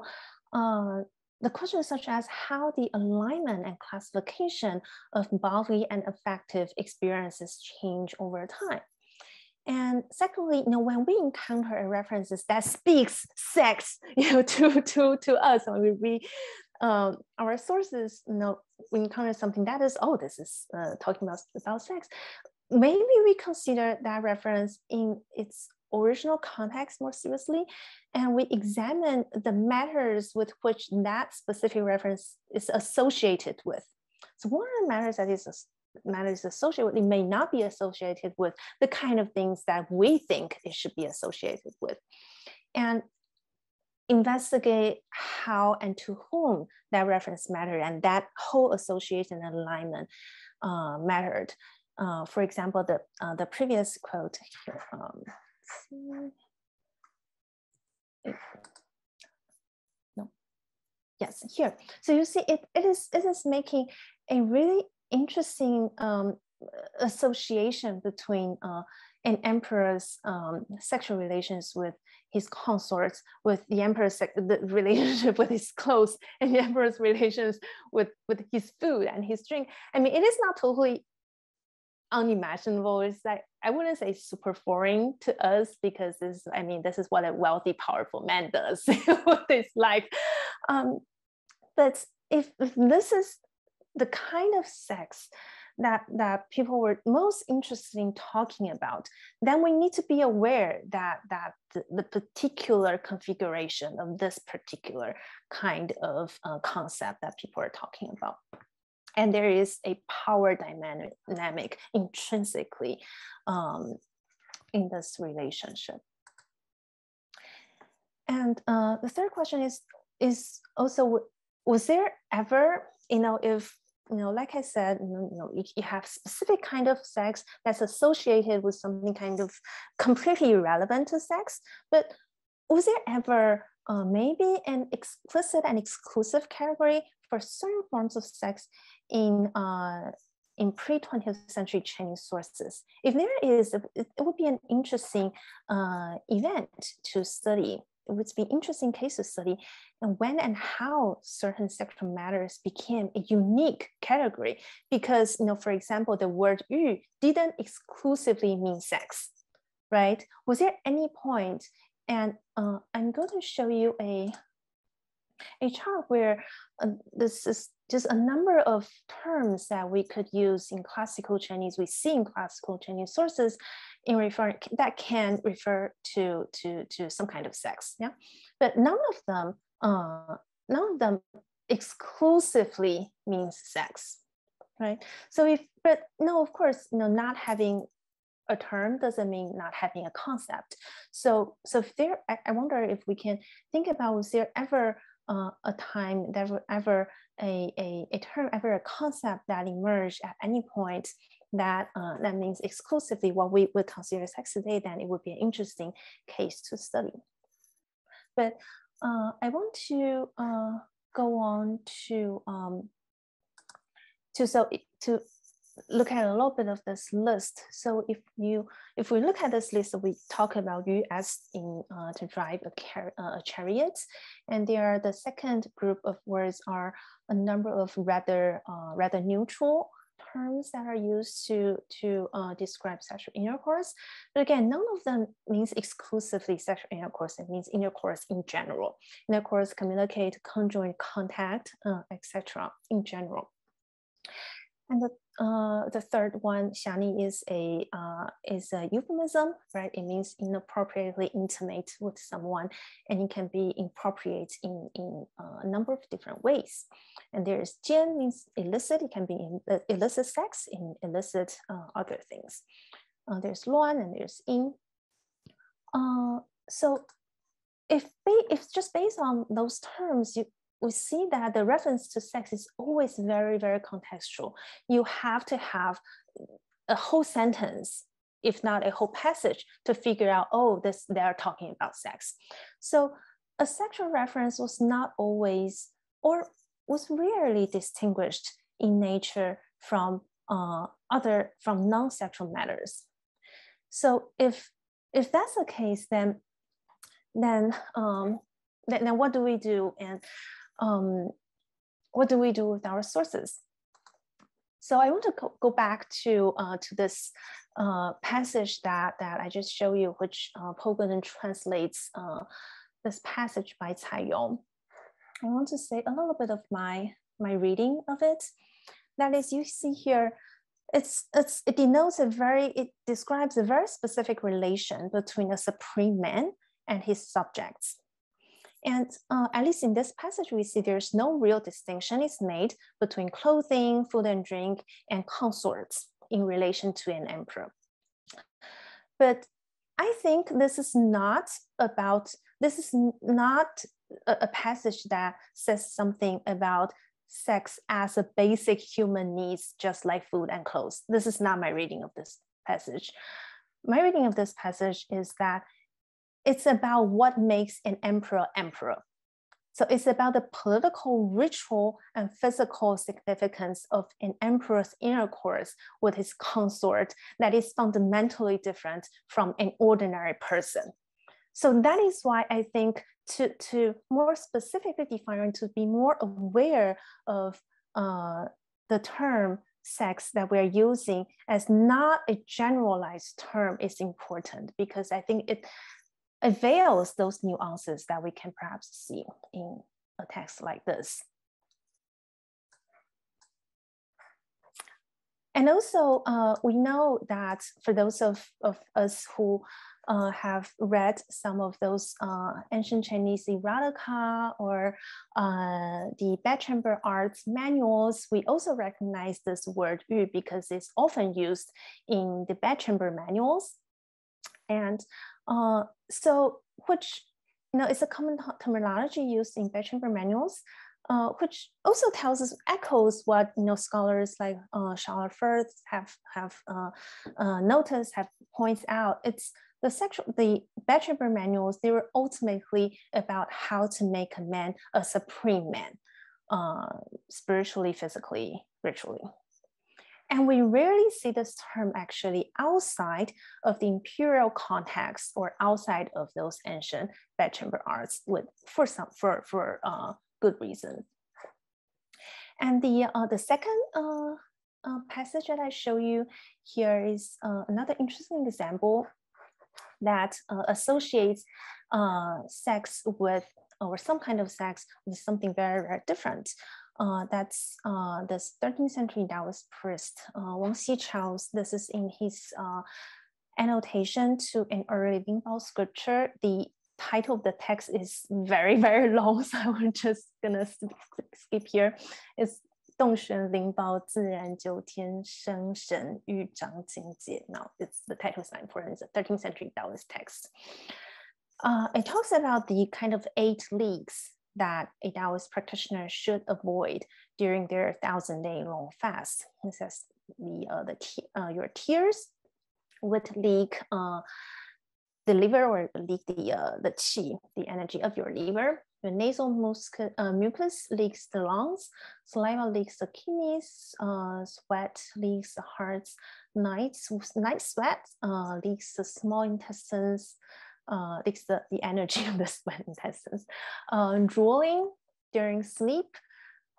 uh, the questions such as how the alignment and classification of bodily and affective experiences change over time. And secondly, you know, when we encounter references that speaks sex, you know, to, to, to us, when we read um, our sources, you know, we encounter something that is, oh, this is uh, talking about, about sex, maybe we consider that reference in its original context more seriously, and we examine the matters with which that specific reference is associated with. So one of the matters that is matters associated with, it may not be associated with the kind of things that we think it should be associated with. And investigate how and to whom that reference mattered and that whole association and alignment uh, mattered. Uh, for example, the, uh, the previous quote here, um, no, yes, here. So you see, it, it, is, it is making a really interesting um, association between uh, an emperor's um, sexual relations with his consorts, with the emperor's the relationship with his clothes, and the emperor's relations with, with his food and his drink. I mean, it is not totally unimaginable. It's like I wouldn't say super foreign to us because this, I mean, this is what a wealthy, powerful man does with his life. Um, but if, if this is the kind of sex that, that people were most interested in talking about, then we need to be aware that, that the, the particular configuration of this particular kind of uh, concept that people are talking about. And there is a power dynamic intrinsically um, in this relationship. And uh, the third question is, is also, was there ever, you know, if you know, like I said, you know, you, you have specific kind of sex that's associated with something kind of completely irrelevant to sex. But was there ever uh, maybe an explicit and exclusive category for certain forms of sex in uh, in pre-20th century Chinese sources? If there is, it, would be an interesting uh, event to study would be interesting case to study and when and how certain sexual matters became a unique category. Because you know for example the word yu didn't exclusively mean sex right? Was there any point and uh, i'm going to show you a a chart where uh, this is just a number of terms that we could use in classical Chinese, we see in classical Chinese sources in referring that can refer to, to, to some kind of sex. Yeah. But none of them, uh, none of them exclusively means sex. Right. So if but no, of course, you know, not having a term doesn't mean not having a concept. So so if there I, I wonder if we can think about was there ever uh, a time, never ever a, a, a term, ever a concept that emerged at any point that uh, that means exclusively what we would consider sex today, then it would be an interesting case to study. But uh, I want to uh, go on to um, to so to look at a little bit of this list. So if you, if we look at this list, we talk about you as in uh, to drive a, car uh, a chariot. And there, are the second group of words are a number of rather, uh, rather neutral terms that are used to, to uh, describe sexual intercourse. But again, none of them means exclusively sexual intercourse. It means intercourse in general. Intercourse, communicate, conjoin, contact, uh, etc. in general. And the uh, the third one, xiani, is a uh, is a euphemism, right? It means inappropriately intimate with someone, and it can be inappropriate in in uh, a number of different ways. And there is jian means illicit. It can be in uh, illicit sex, in illicit uh, other things. Uh, there's luan and there's in. so if if just based on those terms, you we see that the reference to sex is always very, very contextual. You have to have a whole sentence, if not a whole passage, to figure out, oh, this they're talking about sex. So a sexual reference was not always or was rarely distinguished in nature from uh, other from non-sexual matters. So if if that's the case, then then um, then, then what do we do? And um, what do we do with our sources? So I want to go, back to, uh, to this uh, passage that, that I just showed you, which uh, translates uh, this passage by Cai Yong. I want to say a little bit of my, my reading of it. That is, you see here, it's, it's, it denotes a very, it describes a very specific relation between a supreme man and his subjects. And uh, at least in this passage, we see there's no real distinction is made between clothing, food and drink, and consorts in relation to an emperor. But I think this is not about, this is not a, a passage that says something about sex as a basic human needs, just like food and clothes. This is not my reading of this passage. My reading of this passage is that it's about what makes an emperor emperor. So it's about the political, ritual, and physical significance of an emperor's intercourse with his consort that is fundamentally different from an ordinary person. So that is why I think to, to more specifically define and to be more aware of uh, the term sex that we're using as not a generalized term is important because I think it avails those nuances that we can perhaps see in a text like this. And also, uh, we know that for those of, of us who uh, have read some of those uh, ancient Chinese erotica or uh, the bedchamber arts manuals, we also recognize this word yu because it's often used in the bedchamber manuals. And uh, so, which you know, is a common terminology used in bedchamber manuals, uh, which also tells us echoes what you know scholars like uh, Charlotte Furth have have uh, uh, noticed, have pointed out. It's the sexual the bedchamber manuals. They were ultimately about how to make a man a supreme man, uh, spiritually, physically, ritually. And we rarely see this term actually outside of the imperial context or outside of those ancient bedchamber arts with, for, some, for, for uh, good reason. And the, uh, the second uh, uh, passage that I show you here is uh, another interesting example that uh, associates uh, sex with or some kind of sex with something very, very different. Uh, that's uh, the 13th century Taoist priest uh, Wang Xichao. This is in his uh, annotation to an early Lingbao scripture. The title of the text is very, very long, so I'm just gonna skip here. It's 洞玄灵宝，自然九天生神欲长境界. Now, it's the title is not important. It's a 13th century Taoist text. Uh, it talks about the kind of eight leagues that a Taoist practitioner should avoid during their thousand day long fast. It says the, uh, the uh, your tears would leak uh, the liver or leak the, uh, the qi, the energy of your liver. Your nasal mucus, uh, mucus leaks the lungs, saliva leaks the kidneys, uh, sweat leaks the hearts, night, night sweat uh, leaks the small intestines, uh, leaks the, the energy of the sweat intestines. Uh, drooling during sleep,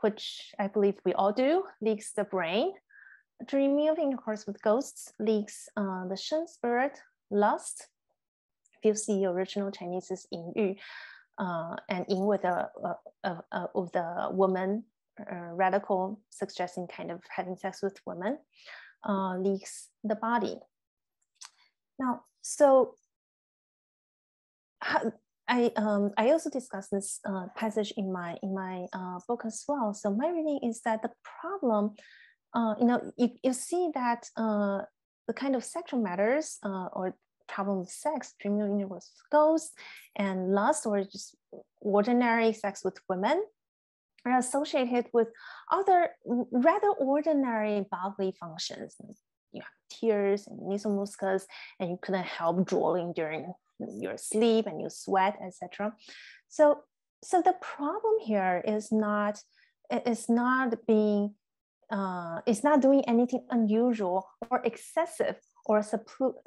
which I believe we all do, leaks the brain. Dreaming of intercourse with ghosts leaks uh, the shen spirit, lust. If you see original Chinese is 隐喻, uh, and in with a, a, a, with the woman uh, radical suggesting kind of having sex with women uh, leaks the body. Now, so I um I also discussed this uh, passage in my in my uh, book as well. So my reading is that the problem, uh, you know, you, you see that uh, the kind of sexual matters uh, or problem with sex, dreaming with ghosts, and lust or just ordinary sex with women are associated with other rather ordinary bodily functions. You have tears and nasal and you couldn't help drooling during your sleep and you sweat, etc. So, so the problem here is not is not being uh, is not doing anything unusual or excessive or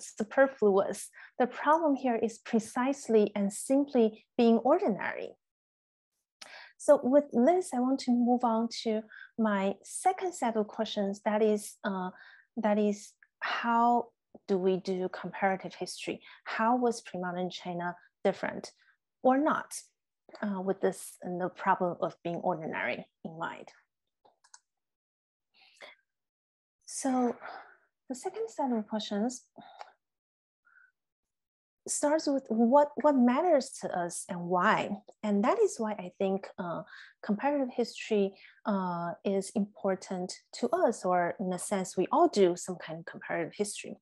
superfluous. The problem here is precisely and simply being ordinary. So with this, I want to move on to my second set of questions. That is, uh, that is how do we do comparative history? How was pre-modern China different or not? uh, with this the problem of being ordinary in mind. So the second set of questions starts with what, what matters to us and why. And that is why I think uh, comparative history uh, is important to us, or in a sense, we all do some kind of comparative history.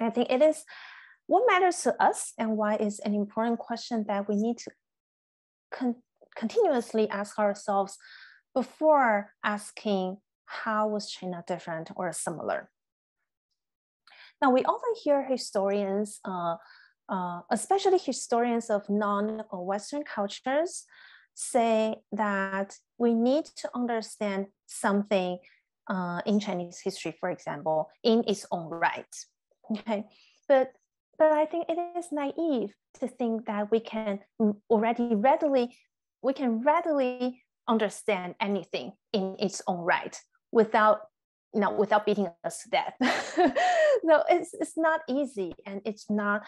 I think it is what matters to us and why is an important question that we need to con continuously ask ourselves before asking how was China different or similar. Now, we often hear historians uh, uh, especially historians of non-Western cultures, say that we need to understand something uh, in Chinese history, for example, in its own right. Okay, but but I think it is naive to think that we can already readily we can readily understand anything in its own right without you know, without beating us to death. no, it's it's not easy, and it's not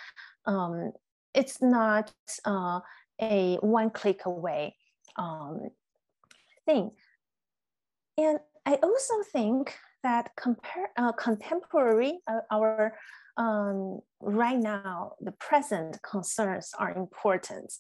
um, it's not uh, a one click away um, thing. And I also think that compare uh, contemporary uh, our um, right now the present concerns are important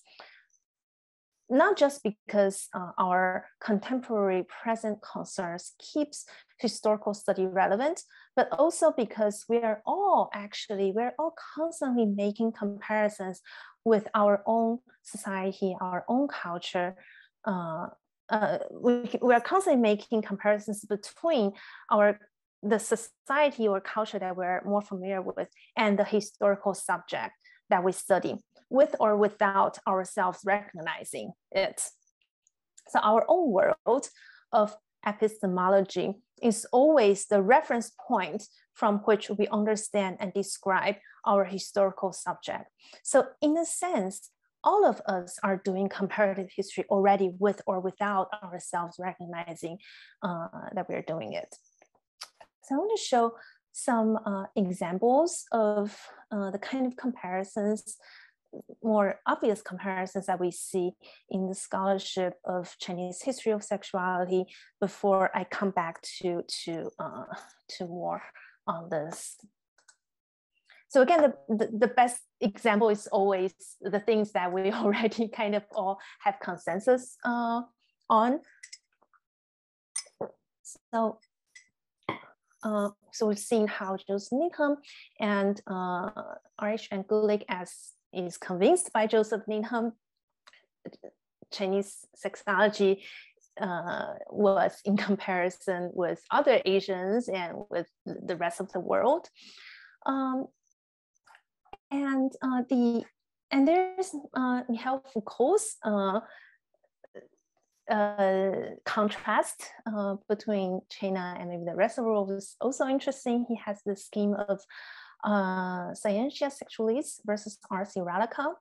not just because uh, our contemporary present concerns keeps historical study relevant, but also because we are all actually, we're all constantly making comparisons with our own society, our own culture. Uh, uh, we, we are constantly making comparisons between our the society or culture that we're more familiar with and the historical subject that we study with or without ourselves recognizing it. So our own world of epistemology is always the reference point from which we understand and describe our historical subject. So in a sense, all of us are doing comparative history already with or without ourselves recognizing uh, that we're doing it. So I want to show some uh, examples of uh, the kind of comparisons more obvious comparisons that we see in the scholarship of Chinese history of sexuality before I come back to, to, uh, to more on this. So again, the, the, the, best example is always the things that we already kind of all have consensus uh, on. So, uh, so we've seen how Joseph Needham and uh, R.H. van Gulik as is convinced by Joseph Needham, Chinese sexology uh, was in comparison with other Asians and with the rest of the world. Um, and uh, the and there's uh, Foucault's uh, uh, contrast uh, between China and maybe the rest of the world is also interesting. He has the scheme of uh, Scientia Sexualis versus Ars Erotica,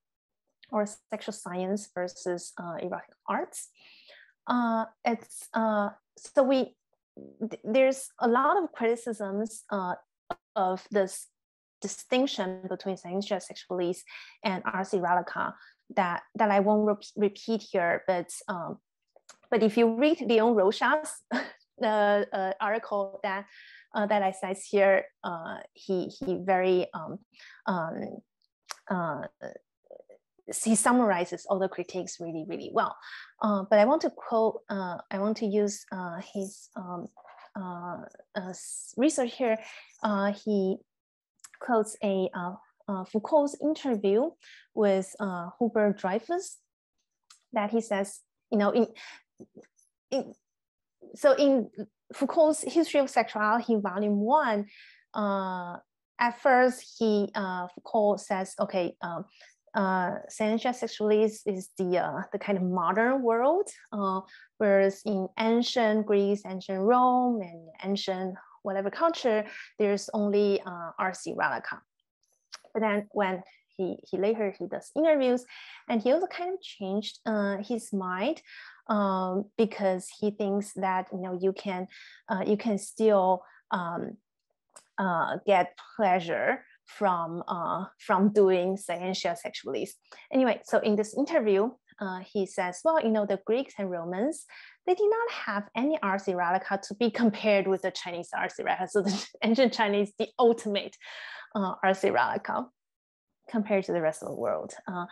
or sexual science versus uh, erotic arts. Uh, it's uh, so we th there's a lot of criticisms uh, of this distinction between Scientia Sexualis and Ars Erotica that that I won't re repeat here, but um, but if you read Leon Rocha's the uh, article that uh, that I cite here, uh, he he very um, um, uh, he summarizes all the critiques really really well. Uh, but I want to quote, uh, I want to use uh, his um, research here. he quotes a Foucault's interview with Hubert Dreyfus that he says, you know, in, in so in Foucault's History of Sexuality, Volume One, uh, at first he uh, Foucault says, okay, um, uh, is the uh, the kind of modern world, uh, whereas in ancient Greece, ancient Rome, and ancient whatever culture, there's only uh, ars erotica. But then when he, he later he does interviews, and he also kind of changed uh, his mind um, because he thinks that you know you can uh, you can still um, uh, get pleasure from uh, from doing scientia sexualis. Anyway, so in this interview, uh, he says, well, you know, the Greeks and Romans, they did not have any ars erotica to be compared with the Chinese ars erotica. So the ancient Chinese, the ultimate uh, erotica compared to the rest of the world. Uh,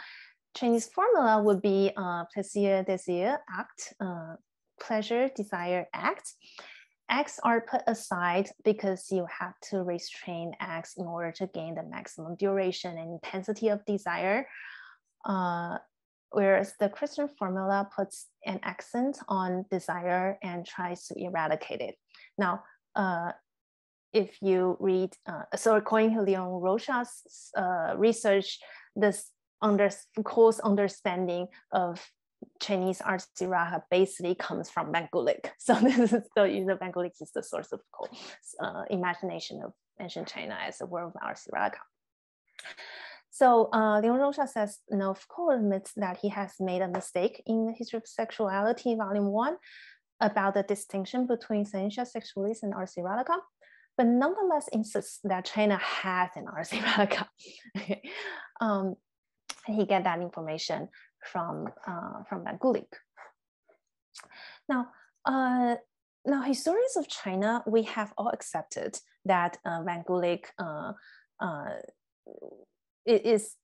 Chinese formula would be uh, plaisir, désir, act, uh, pleasure, desire, act. Acts are put aside because you have to restrain acts in order to gain the maximum duration and intensity of desire. Uh, whereas the Christian formula puts an accent on desire and tries to eradicate it. Now, uh, if you read, uh, so according to Leon Rocha's uh, research, this under understanding of Chinese ars erotica basically comes from Van. So this is the, you know, is the source of Foucault's uh, imagination of ancient China as a world of ars erotica. So uh, Leon Rocha says, no, of course, admits that he has made a mistake in the history of sexuality, volume one, about the distinction between Scientia Sexualis and Ars Erotica, but nonetheless insists that China has an Ars Erotica. um, he get that information from, uh, from Van Gulik. Now, uh, now historians of China, we have all accepted that uh, Van Gulik uh, uh, is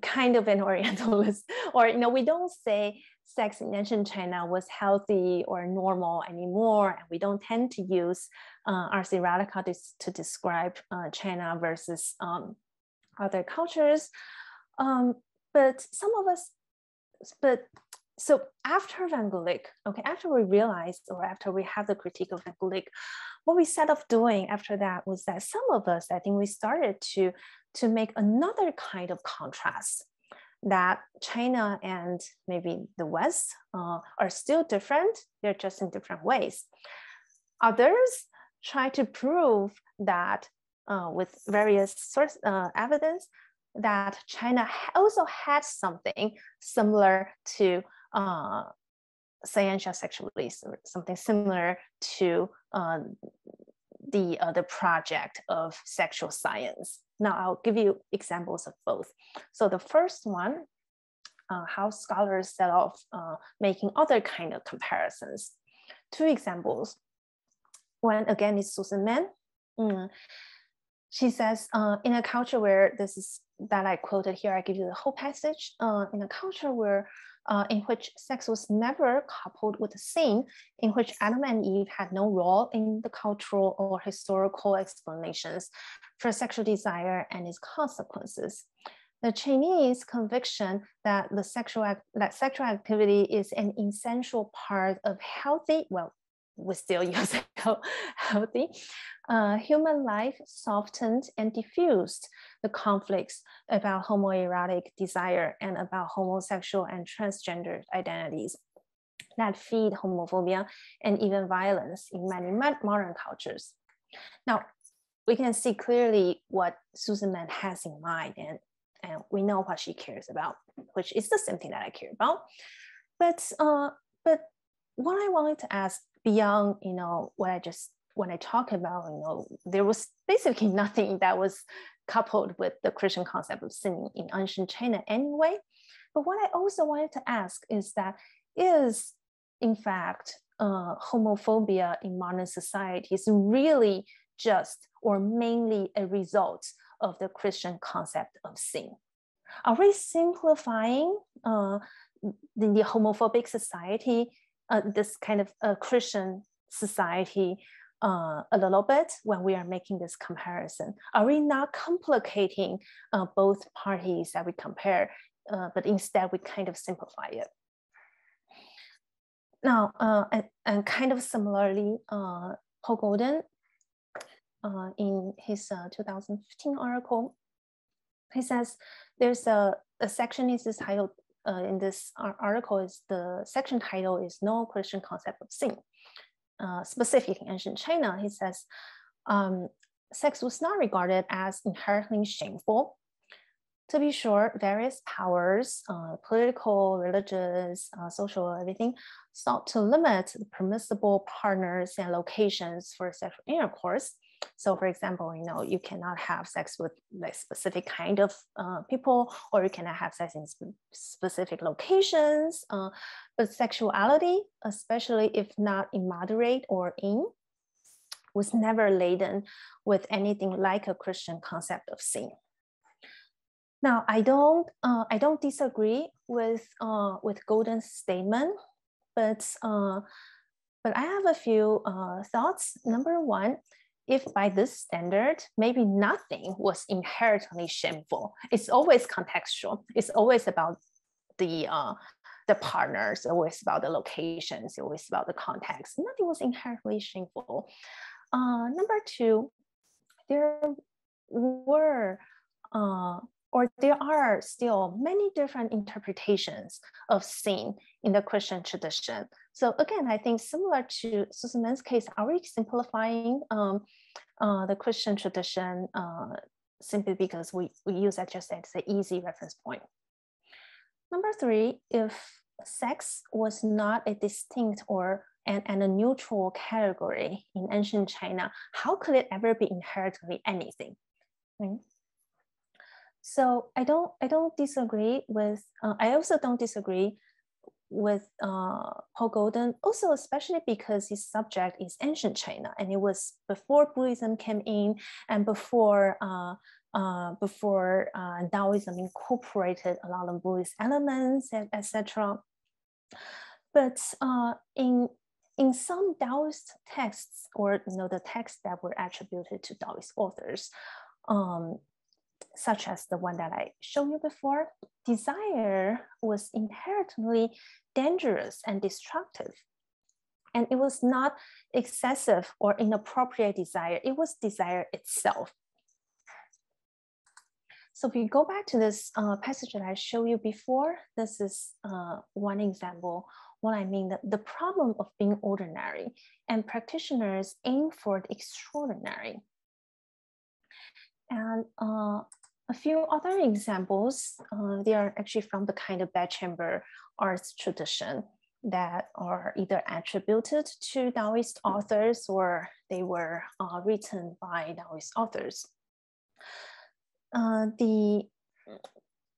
kind of an Orientalist, or you know, we don't say sex in ancient China was healthy or normal anymore, and we don't tend to use uh, ars erotica to, to describe uh, China versus um, other cultures. Um, but some of us, but so after Van Gulik, okay, after we realized or after we have the critique of Van Gulik, what we set off doing after that was that some of us, I think we started to to make another kind of contrast that China and maybe the West uh, are still different, they're just in different ways. Others try to prove that uh, with various source uh, evidence that China also had something similar to uh, scientia sexualis something similar to uh, the, uh, the project of sexual science. Now I'll give you examples of both. So the first one, uh, how scholars set off uh, making other kind of comparisons. Two examples. One again is Susan Mann. Mm. She says, uh, in a culture where this is that I quoted here, I give you the whole passage. Uh, in a culture where uh, in which sex was never coupled with the sin, in which Adam and Eve had no role in the cultural or historical explanations for sexual desire and its consequences. The Chinese conviction that the sexual that sexual activity is an essential part of healthy, well, we still use healthy, uh, human life softened and diffused the conflicts about homoerotic desire and about homosexual and transgender identities that feed homophobia and even violence in many modern cultures. Now, we can see clearly what Susan Mann has in mind, and, and we know what she cares about, which is the same thing that I care about. But uh, but what I wanted to ask beyond, you know, what I just when I talk about, you know, there was basically nothing that was coupled with the Christian concept of sin in ancient China anyway. But what I also wanted to ask is that is in fact uh, homophobia in modern societies really just or mainly a result of the Christian concept of sin? Are we simplifying uh, the, the, homophobic society, uh, this kind of uh, Christian society, uh, a little bit when we are making this comparison? Are we not complicating uh, both parties that we compare, uh, but instead we kind of simplify it? Now, uh, and, and, kind of similarly, Paul Goldin uh, in his uh, 2015 article. He says there's a, a section is this titled uh, in this article is the section title is no Christian concept of sin. Uh, specific in ancient China, he says um, sex was not regarded as inherently shameful. To be sure, various powers, uh, political, religious, uh, social, everything, sought to limit the permissible partners and locations for sexual intercourse So for example, you know, you cannot have sex with like specific kind of uh, people, or you cannot have sex in sp specific locations. Uh, but sexuality, especially if not immoderate or in, was never laden with anything like a Christian concept of sin. Now, I don't, uh, I don't disagree with uh, with Goldin's statement, but uh, but I have a few uh, thoughts. Number one, if by this standard, maybe nothing was inherently shameful. It's always contextual. It's always about the uh, the partners, always about the locations, always about the context. Nothing was inherently shameful. Uh, number two, there were uh, or there are still many different interpretations of sin in the Christian tradition. So again, I think similar to Susan's case, are we simplifying um, uh, the Christian tradition uh, simply because we, we use that just as an easy reference point? Number three, if sex was not a distinct or and, and a neutral category in ancient China, how could it ever be inherently anything? Right? So I don't I don't disagree with uh, I also don't disagree with uh, Paul Goldin also especially because his subject is ancient China and it was before Buddhism came in and before uh, uh, before uh, Taoism incorporated a lot of Buddhist elements etc. But uh, in in some Taoist texts or you know the texts that were attributed to Taoist authors, um, such as the one that I showed you before, desire was inherently dangerous and destructive. And it was not excessive or inappropriate desire, it was desire itself. So if you go back to this uh, passage that I showed you before, this is uh, one example. What I mean, that the problem of being ordinary and practitioners aim for the extraordinary. And uh, a few other examples, uh, they are actually from the kind of bedchamber arts tradition that are either attributed to Taoist authors or they were uh, written by Taoist authors. Uh, the,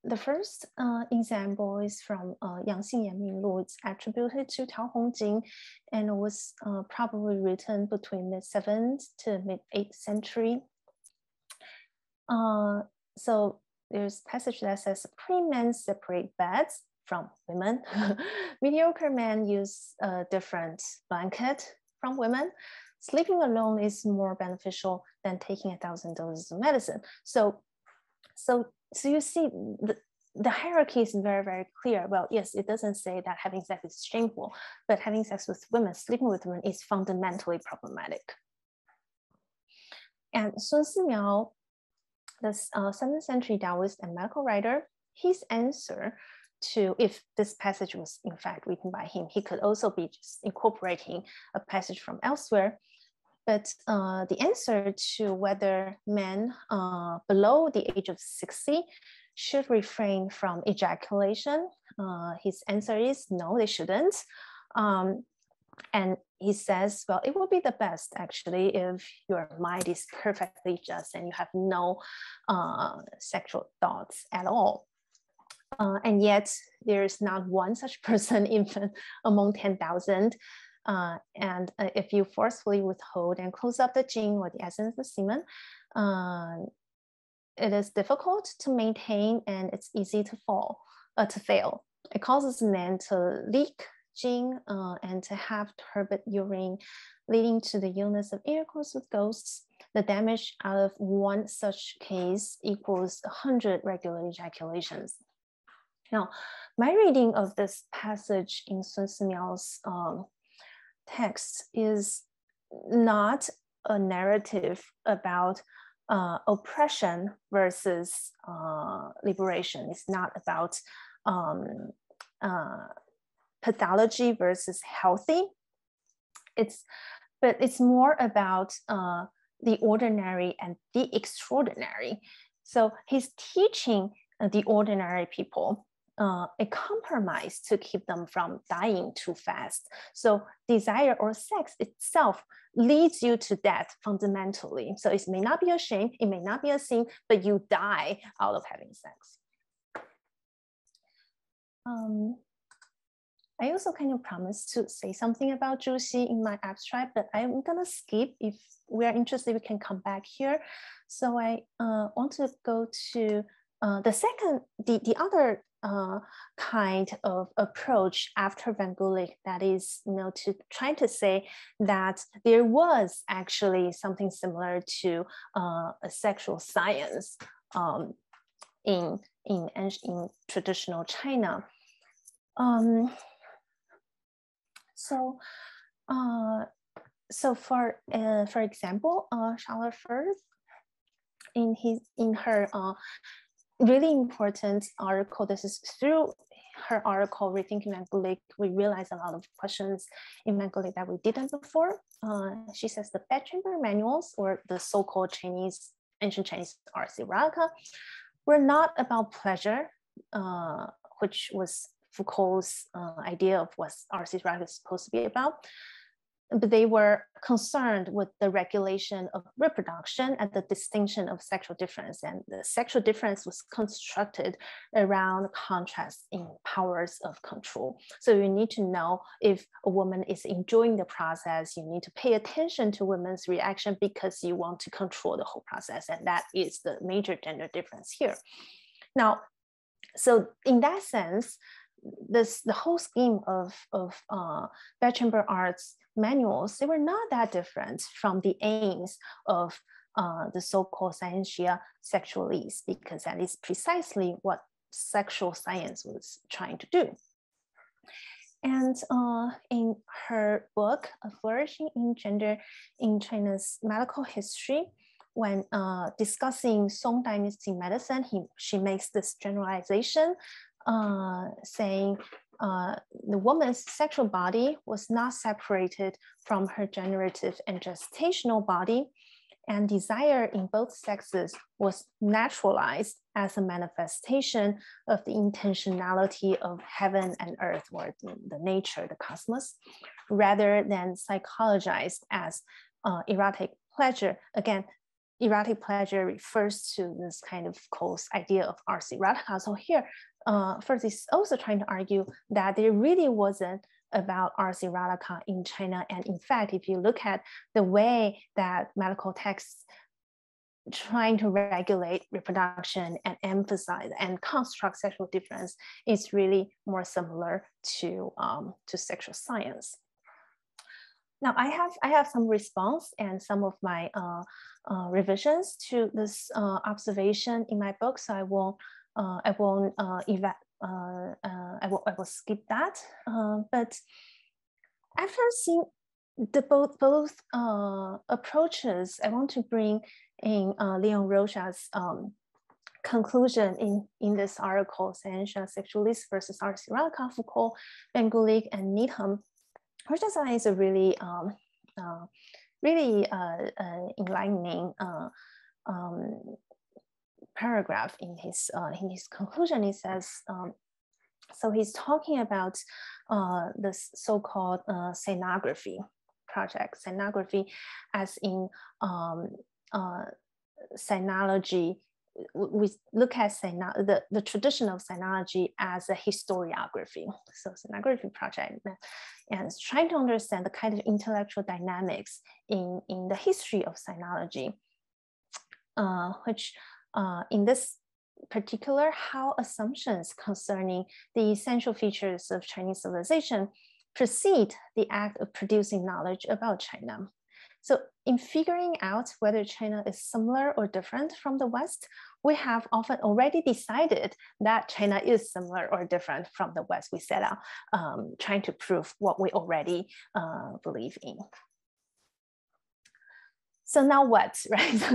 the first uh, example is from uh, Yangxing Yanming Lu. It's attributed to Tao Hongjing and was uh, probably written between the 7th to mid 8th century. Uh, so there's passage that says pre-men separate beds from women. Mediocre men use a different blanket from women. Sleeping alone is more beneficial than taking a thousand doses of medicine. So, so, so you see the, the hierarchy is very, very clear. Well, yes, it doesn't say that having sex is shameful, but having sex with women, sleeping with women is fundamentally problematic. And Sun Simiao the uh, 7th century Taoist and medical writer, his answer to if this passage was in fact written by him, he could also be just incorporating a passage from elsewhere. But uh, the answer to whether men uh, below the age of 60 should refrain from ejaculation, uh, his answer is no, they shouldn't. Um, and he says, well, it would be the best actually if your mind is perfectly just and you have no uh, sexual thoughts at all. Uh, and yet there is not one such person even among 10,000. Uh, and uh, if you forcefully withhold and close up the jing or the essence of semen, uh, it is difficult to maintain and it's easy to fall, uh, to fail. It causes men to leak jing uh, and to have turbid urine, leading to the illness of intercourse with ghosts. The damage out of one such case equals 100 regular ejaculations. Now, my reading of this passage in Sun Simiao's um, text is not a narrative about uh, oppression versus uh, liberation. It's not about um, uh, pathology versus healthy. It's, but it's more about uh, the ordinary and the extraordinary. So he's teaching the ordinary people uh, a compromise to keep them from dying too fast. So desire or sex itself leads you to death fundamentally. So it may not be a shame, it may not be a sin, but you die out of having sex. Um, I also kind of promised to say something about Zhu Xi in my abstract, but I'm gonna skip. If we are interested, we can come back here. So I uh, want to go to uh, the second, the, the other uh, kind of approach after Van Gulik that is, you know, to try to say that there was actually something similar to uh, a sexual science um, in, in, in traditional China. Um, so, uh, so for uh, for example, uh, Charlotte Furth in his in her uh, really important article. This is through her article, Rethinking Gulik, we realize a lot of questions in Van that we didn't before. Uh, she says the bedchamber manuals or the so-called Chinese, ancient Chinese ars erotica were not about pleasure, uh, which was Foucault's uh, idea of what ars erotica is supposed to be about, but they were concerned with the regulation of reproduction and the distinction of sexual difference. And the sexual difference was constructed around contrast in powers of control. So you need to know if a woman is enjoying the process, you need to pay attention to women's reaction because you want to control the whole process. And that is the major gender difference here. Now, so in that sense, this the whole scheme of of uh, arts manuals they were not that different from the aims of uh, the so-called scientia sexualis because that is precisely what sexual science was trying to do. And uh, in her book, A Flourishing Yin Gender in China's Medical History, when uh, discussing Song Dynasty medicine, he, she makes this generalization uh, saying uh, the woman's sexual body was not separated from her generative and gestational body, and desire in both sexes was naturalized as a manifestation of the intentionality of heaven and earth, or the, nature, the cosmos, rather than psychologized as uh, erotic pleasure. Again, erotic pleasure refers to this kind of close idea of ars erotica. So here, uh, Furth is also trying to argue that there really wasn't about ars erotica in China. And in fact, if you look at the way that medical texts trying to regulate reproduction and emphasize and construct sexual difference is really more similar to, um, to sexual science. Now I have I have some response and some of my uh, uh, revisions to this uh, observation in my book, so I won't uh, I won't uh, eva- uh, uh, I will I will skip that. Uh, but after seeing the both both uh, approaches, I want to bring in Leon Rocha's um, conclusion in, in this article, Scientia Sexualis versus Ars Erotica, Foucault, Gulik, and Needham. Rocha's is a really um, really enlightening um, paragraph in his uh, in his conclusion. He says, um, so he's talking about uh, this so-called uh, sinography project, sinography, as in um, uh, sinology. We look at the, the tradition of sinology as a historiography. So sinography project and trying to understand the kind of intellectual dynamics in, in the history of sinology, uh, which uh, in this particular, how assumptions concerning the essential features of Chinese civilization precede the act of producing knowledge about China. So in figuring out whether China is similar or different from the West, we have often already decided that China is similar or different from the West. We set out um, trying to prove what we already uh, believe in so now what, right? so,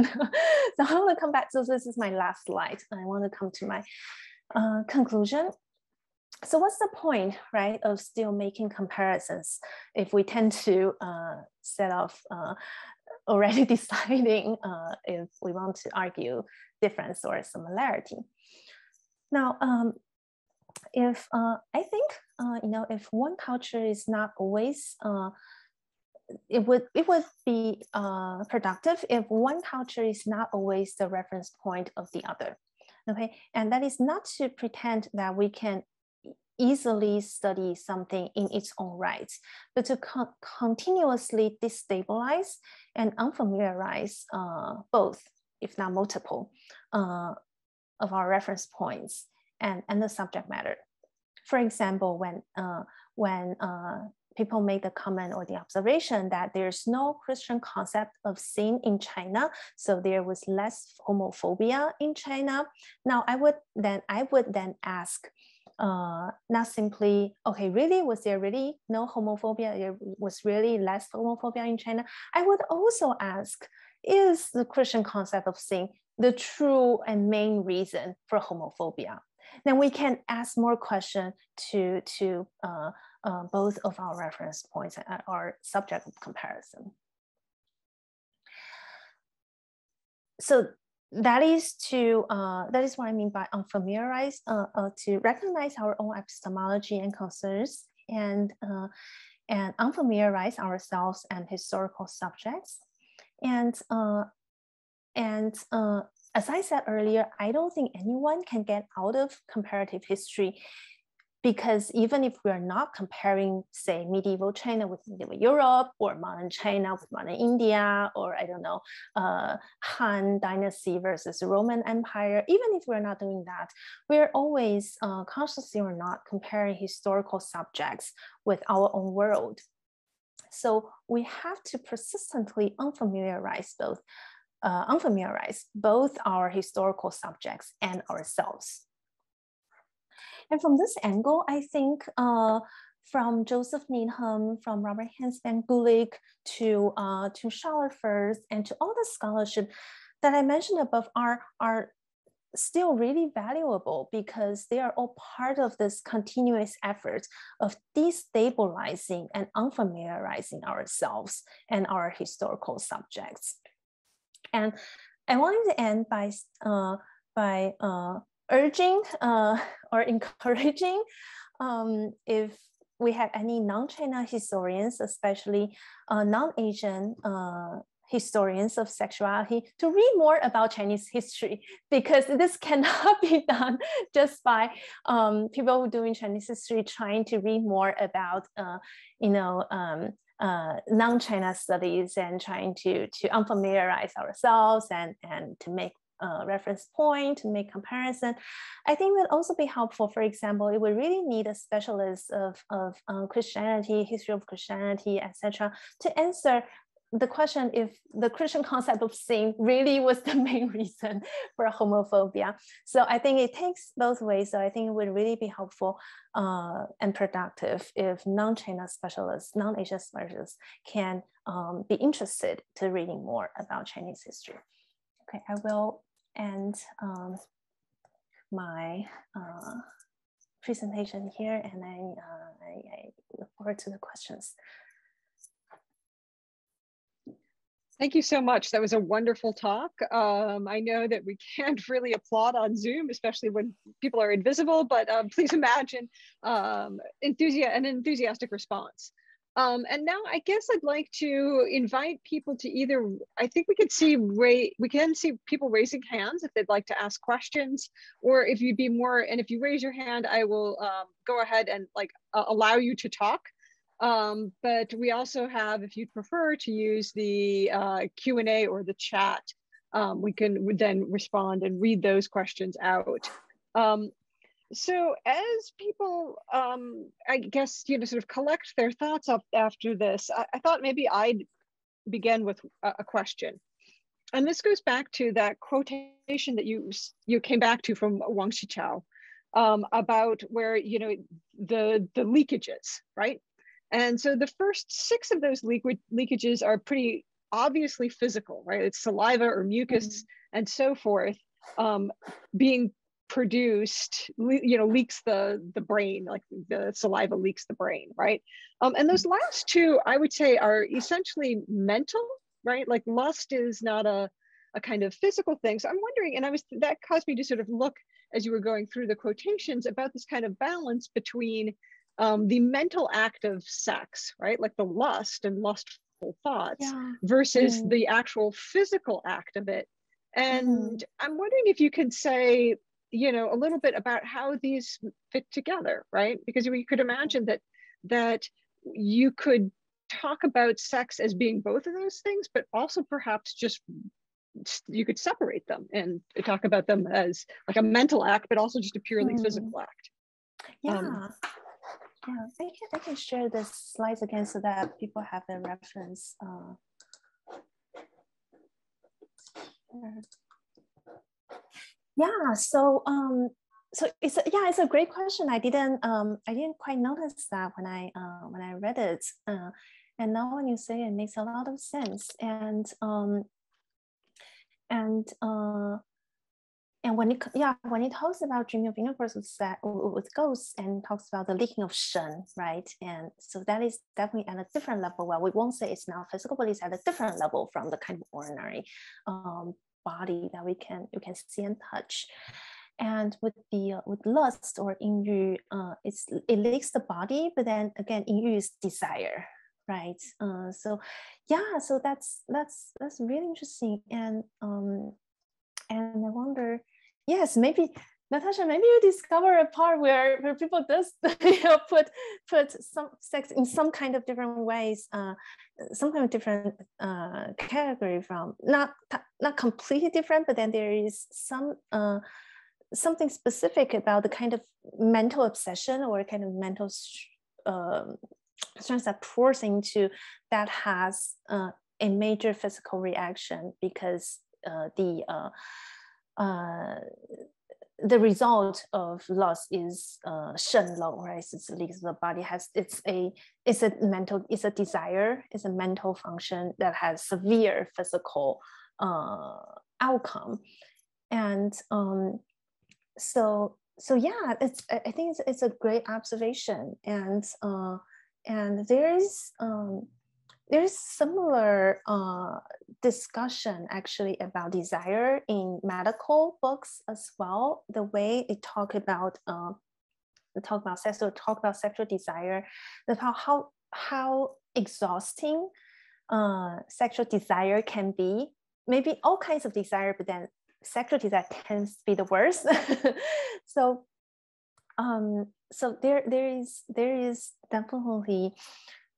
I want to come back. So this is my last slide. I want to come to my uh, conclusion. So what's the point, right, of still making comparisons if we tend to uh, set off uh, already deciding uh, if we want to argue difference or similarity? Now, um, if uh, I think, uh, you know, if one culture is not always it would it would be uh, productive if one culture is not always the reference point of the other. Okay, and that is not to pretend that we can easily study something in its own right, but to co continuously destabilize and unfamiliarize uh, both, if not multiple, uh, of our reference points and, and the subject matter. For example, when, uh, when uh, people make the comment or the observation that there's no Christian concept of sin in China, so there was less homophobia in China. Now, I would then I would then ask, uh, not simply, okay, really, was there really no homophobia? There was really less homophobia in China. I would also ask, is the Christian concept of sin the true and main reason for homophobia? Then we can ask more questions to, to uh, uh, both of our reference points and our subject of comparison. So that is to uh, that is what I mean by unfamiliarize uh, uh, to recognize our own epistemology and concerns and uh, and unfamiliarize ourselves and historical subjects and uh, and as I said earlier, I don't think anyone can get out of comparative history because even if we're not comparing, say, medieval China with medieval Europe or modern China with modern India, or I don't know, uh, Han Dynasty versus Roman Empire, even if we're not doing that, we're always uh, consciously or not comparing historical subjects with our own world. So we have to persistently unfamiliarize both, uh, unfamiliarize both our historical subjects and ourselves. And from this angle, I think uh, from Joseph Needham, from Robert Hans van Gulik to, uh, to Charlotte Furth, and to all the scholarship that I mentioned above are, are still really valuable because they are all part of this continuous effort of destabilizing and unfamiliarizing ourselves and our historical subjects. And I wanted to end by, uh, by uh, urging uh, or encouraging um, if we have any non-China historians, especially uh, non-Asian uh, historians of sexuality to read more about Chinese history. Because this cannot be done just by um, people doing Chinese history trying to read more about, uh, you know, um, uh, non-China studies and trying to to unfamiliarize ourselves and and to make uh, reference point to make comparison. I think it would also be helpful. For example, it would really need a specialist of, of uh, Christianity, history of Christianity, etc., to answer the question if the Christian concept of sin really was the main reason for homophobia. So I think it takes both ways. So I think it would really be helpful uh, and productive if non-China specialists, non-Asian specialists can um, be interested to reading more about Chinese history. Okay, I will and um, my uh, presentation here, and I, uh, I, I look forward to the questions. Thank you so much. That was a wonderful talk. Um, I know that we can't really applaud on Zoom, especially when people are invisible, but um, please imagine um, enthusi an enthusiastic response. Um, and now I guess I'd like to invite people to either, I think we could see, we can see people raising hands if they'd like to ask questions, or if you'd be more, and if you raise your hand, I will um, go ahead and like uh, allow you to talk. Um, but we also have, if you'd prefer to use the uh, Q&A or the chat, um, we can then respond and read those questions out. Um, so as people um, i guess you know sort of collect their thoughts up after this i, I thought maybe i'd begin with a, a, question. And this goes back to that quotation that you you came back to from wang shiqiao um, about where you know the the leakages right? And so the first six of those leak leakages are pretty obviously physical right? It's saliva or mucus mm -hmm. and so forth um, being produced you know leaks the the brain like the saliva leaks the brain right um, and those last two i would say are essentially mental right like lust is not a a kind of physical thing so i'm wondering and i was that caused me to sort of look as you were going through the quotations about this kind of balance between um, the mental act of sex right like the lust and lustful thoughts yeah. versus mm. the actual physical act of it. And mm. I'm wondering if you could say, you know, a little bit about how these fit together, right? Because we could imagine that that you could talk about sex as being both of those things, but also perhaps just you could separate them and talk about them as like a mental act, but also just a purely mm. physical act. Yeah. Um, yeah, I can, I can share the slides again so that people have a reference. Uh, yeah, so um, so it's a, yeah, it's a great question. I didn't um, I didn't quite notice that when I uh, when I read it, uh, and now when you say it, it makes a lot of sense. And um, and uh, and when it yeah when it talks about dreaming of intercourse with, with ghosts and talks about the leaking of shen right and so that is definitely at a different level well we won't say it's not physical but it's at a different level from the kind of ordinary um, body that we can you can see and touch. And with the uh, with lust or yin uh, it's it leaks the body but then again yin is desire right? Uh, so yeah so that's that's that's really interesting. And um and i wonder yes maybe natasha maybe you discover a part where where people does you know put put some sex in some kind of different ways uh some kind of different uh category from not not completely different but then there is some uh something specific about the kind of mental obsession or kind of mental um, stress that pours into that has uh, a major physical reaction because uh, the uh, uh the result of loss is uh, shen long, right? It's the body has it's a it's a mental it's a desire it's a mental function that has severe physical uh, outcome, and um, so so yeah, it's I think it's, it's a great observation and uh, and there's um, there's similar uh, discussion actually about desire in medical books as well. The way they talk about uh, talk about sexual talk about sexual desire, about how how exhausting uh, sexual desire can be. Maybe all kinds of desire, but then sexual desire tends to be the worst. so um, so there there is there is definitely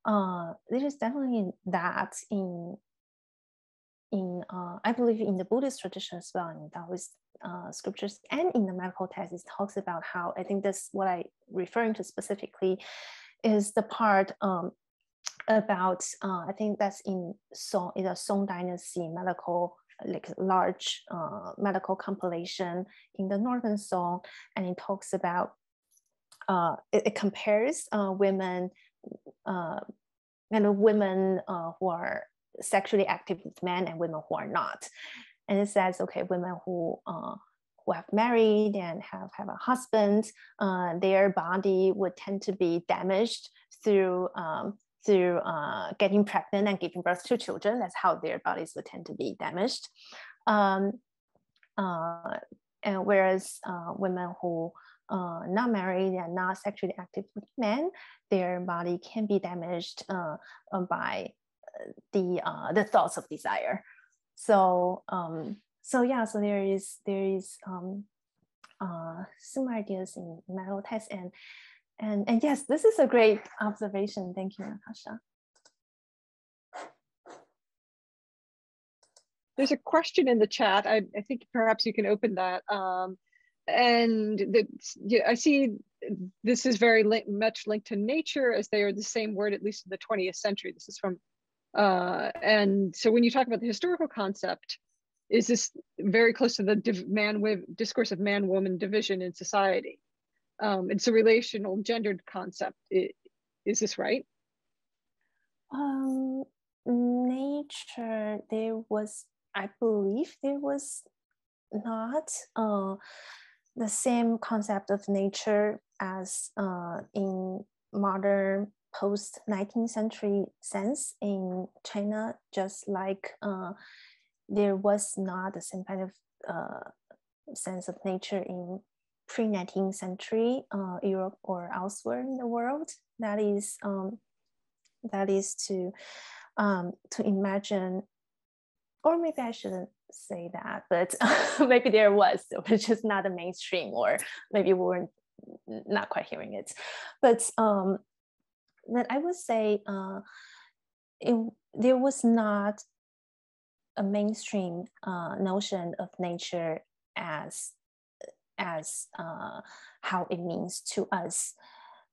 uh, there is definitely that in in uh, I believe in the Buddhist tradition as well in Taoist uh, scriptures and in the medical text it talks about how I think this what I referring to specifically is the part um, about uh, I think that's in Song in the Song Dynasty medical like large uh, medical compilation in the Northern Song, and it talks about uh, it, it, compares uh, women uh, and women uh, who are sexually active with men and women who are not. And it says, okay, women who uh, who have married and have, have a husband, uh, their body would tend to be damaged through um, through uh, getting pregnant and giving birth to children. That's how their bodies would tend to be damaged. Um, uh, and whereas uh, women who uh, not married and not sexually active with men, their body can be damaged uh, uh by uh, the uh, the thoughts of desire. So um, so yeah, so there is there is um, some ideas in medical text and and and yes, this is a great observation. Thank you, Natasha. There's a question in the chat. I, I think perhaps you can open that. Um, and the, I see this is very li much linked to nature as they are the same word, at least in the 20th century. This is from, uh, and so when you talk about the historical concept, is this very close to the man discourse of man woman division in society? Um, it's a relational gendered concept. Is this right? Um, nature, there was, I believe there was not. Uh, the same concept of nature as uh, in modern post 19th century sense in China, just like uh, there was not the same kind of uh, sense of nature in pre 19th century uh, Europe or elsewhere in the world. That is um, that is to um, to imagine, or maybe I shouldn't say that, but maybe there was, which is not a mainstream, or maybe we weren't not quite hearing it. But um, that I would say uh, it, there was not a mainstream uh, notion of nature as as uh, how it means to us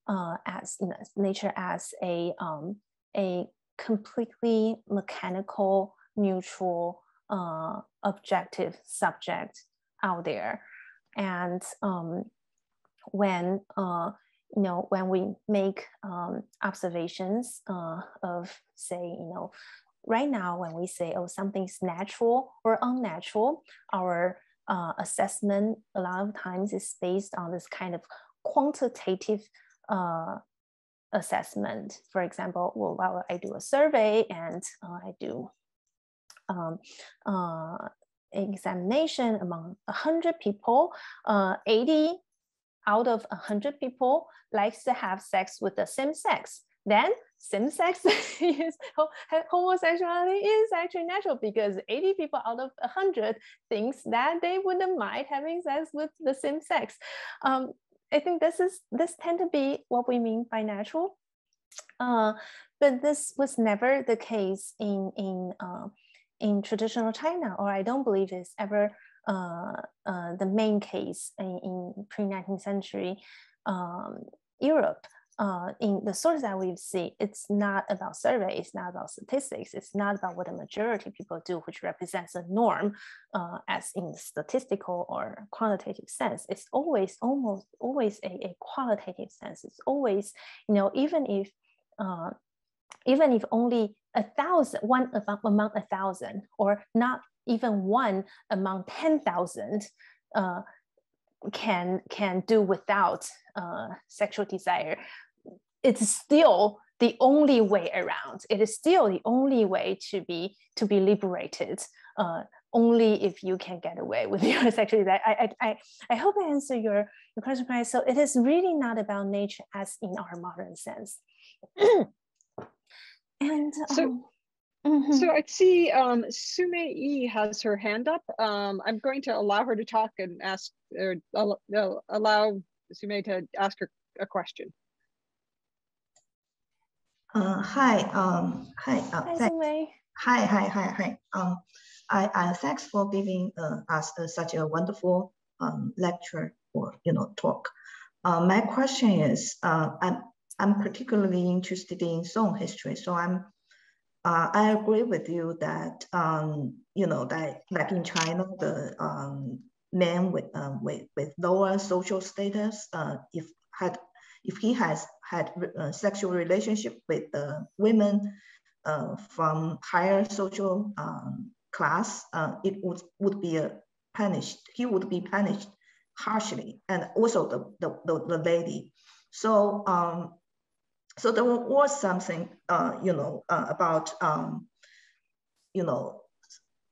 uh, as you know, nature as a um, a completely mechanical, neutral, uh, objective subject out there, and um, when uh, you know when we make um, observations uh, of say you know right now when we say oh something's natural or unnatural our uh, assessment a lot of times is based on this kind of quantitative uh, assessment. For example, well, while I do a survey and uh, I do um, uh, examination among 100 people, uh, 80 out of 100 people likes to have sex with the same sex. Then same sex is homosexuality is actually natural because 80 people out of 100 thinks that they wouldn't mind having sex with the same sex. Um, I think this is this tend to be what we mean by natural. Uh, but this was never the case in in uh, in traditional China, or I don't believe it's ever uh, uh the main case in, in pre 19th century um, Europe uh, in the source that we've seen, it's not about survey, it's not about statistics, it's not about what the majority of people do, which represents a norm uh, as in statistical or quantitative sense. It's always almost always a, a qualitative sense. It's always, you know, even if uh, even if only a thousand, one among a thousand, or not even one among 10,000, uh, can can do without uh, sexual desire it's still the only way around. It is still the only way to be to be liberated. Uh, only if you can get away with your sexuality. I, I, I, I hope I answer your, your question right. So it is really not about nature as in our modern sense. and so, um, mm-hmm. so I see um, Sume E has her hand up. Um, I'm going to allow her to talk and ask, or allow Sume to ask her a question. Uh, hi, um, hi, uh, hi, hi, hi, hi, hi. Um, I, I thanks for giving uh, us uh, such a wonderful um, lecture or you know talk. Uh, my question is, uh, I'm I'm particularly interested in Song history, so I'm uh, I agree with you that um, you know that like in China, the um, men with um, with with lower social status, uh, if had if he has had uh, sexual relationship with the women uh, from higher social um, class, uh, it would, would be a punished, he would be punished harshly, and also the, the, the, the lady. So, um, so there was something, uh, you know, uh, about, um, you know,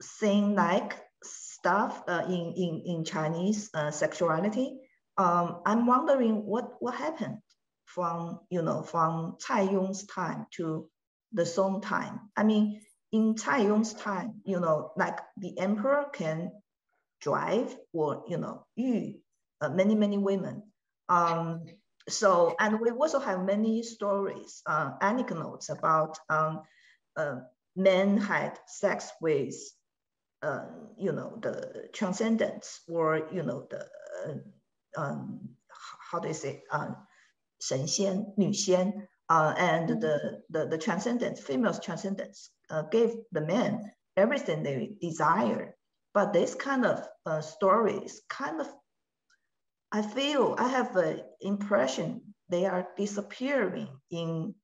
saying like stuff uh, in, in, in Chinese sexuality um, I'm wondering what, what happened from, you know, from Cai Yong's time to the Song time. I mean, in Cai Yong's time, you know, like the emperor can drive or, you know, yu, uh, many, many women. Um, so, and we also have many stories, uh, anecdotes about um, uh, men had sex with, uh, you know, the transcendents or, you know, the uh, um, how do you say, uh, 神仙,女仙, uh, and mm-hmm. the, the, the transcendence, female transcendence, uh, gave the men everything they desire. But this kind of uh, stories kind of, I feel, I have the impression they are disappearing in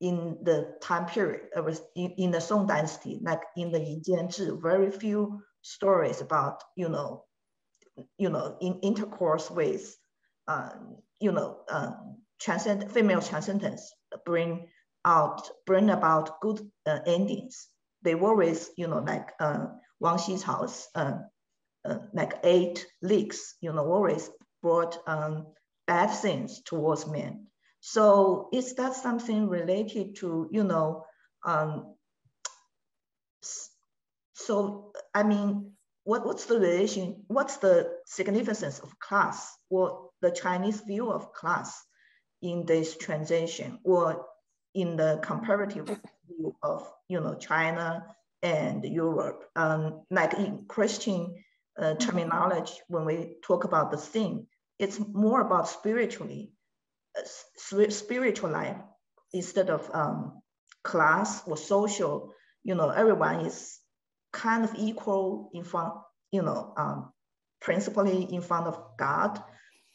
in the time period, it was in, in the Song Dynasty, like in the Yijian zhi, very few stories about, you know, you know, in intercourse with, um, you know, um, transcend female transcendence bring out, bring about good uh, endings. They always, you know, like uh, Wang uh, uh, like eight leaks, you know, always brought um, bad things towards men. So is that something related to, you know, um, so I mean, what, what's the relation, what's the significance of class or the Chinese view of class in this transition or in the comparative view of, you know, China and Europe? Um, like in Christian uh, terminology, when we talk about the thing, it's more about spiritually, uh, spiritual life instead of um, class or social. You know, everyone is kind of equal in front, you know, um, principally in front of God.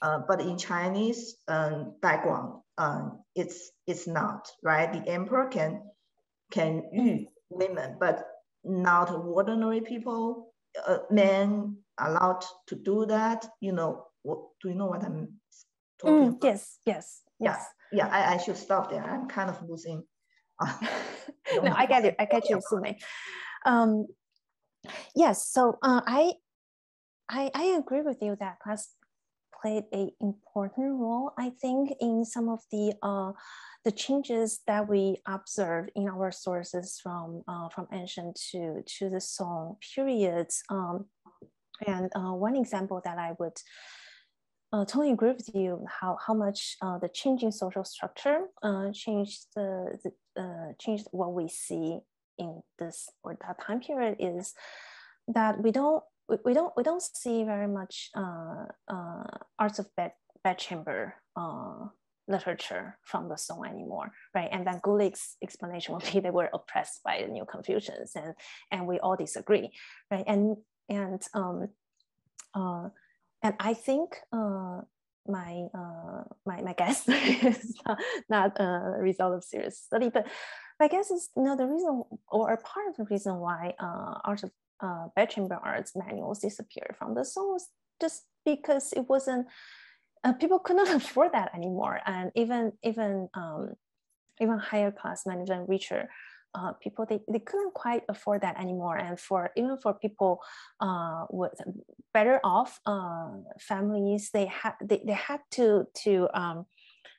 Uh, but in Chinese um, background, um, it's it's not right. The emperor can can women, but not ordinary people. Uh, men allowed to do that. You know, what, do you know what I'm talking mm, about? Yes, yes, yes. Yeah, yeah. I, I should stop there. I'm kind of losing. No, I get it. I get you, Sume. Um, Yes, so uh, I, I, I agree with you that class played a important role. I think in some of the uh, the changes that we observe in our sources from uh, from ancient to to the Song periods. Um, and uh, one example that I would uh, totally agree with you how how much uh, the changing social structure uh, changed the, the uh, changed what we see in this or that time period is that we don't we, don't we don't see very much uh, uh, arts of bed bedchamber uh, literature from the Song anymore, right? And then Gulik's explanation would be they were oppressed by the New Confucians, and and we all disagree, right? And and um, uh, and I think uh, my uh, my my guess is not, a result of serious study, but my guess is you know the reason or a part of the reason why uh, art of uh, bedchamber arts manuals disappeared from the songs just because it wasn't uh, people could not afford that anymore. And even even um, even higher class men even richer uh, people they, they couldn't quite afford that anymore and for even for people uh, with better off uh, families they had they, they had to to um,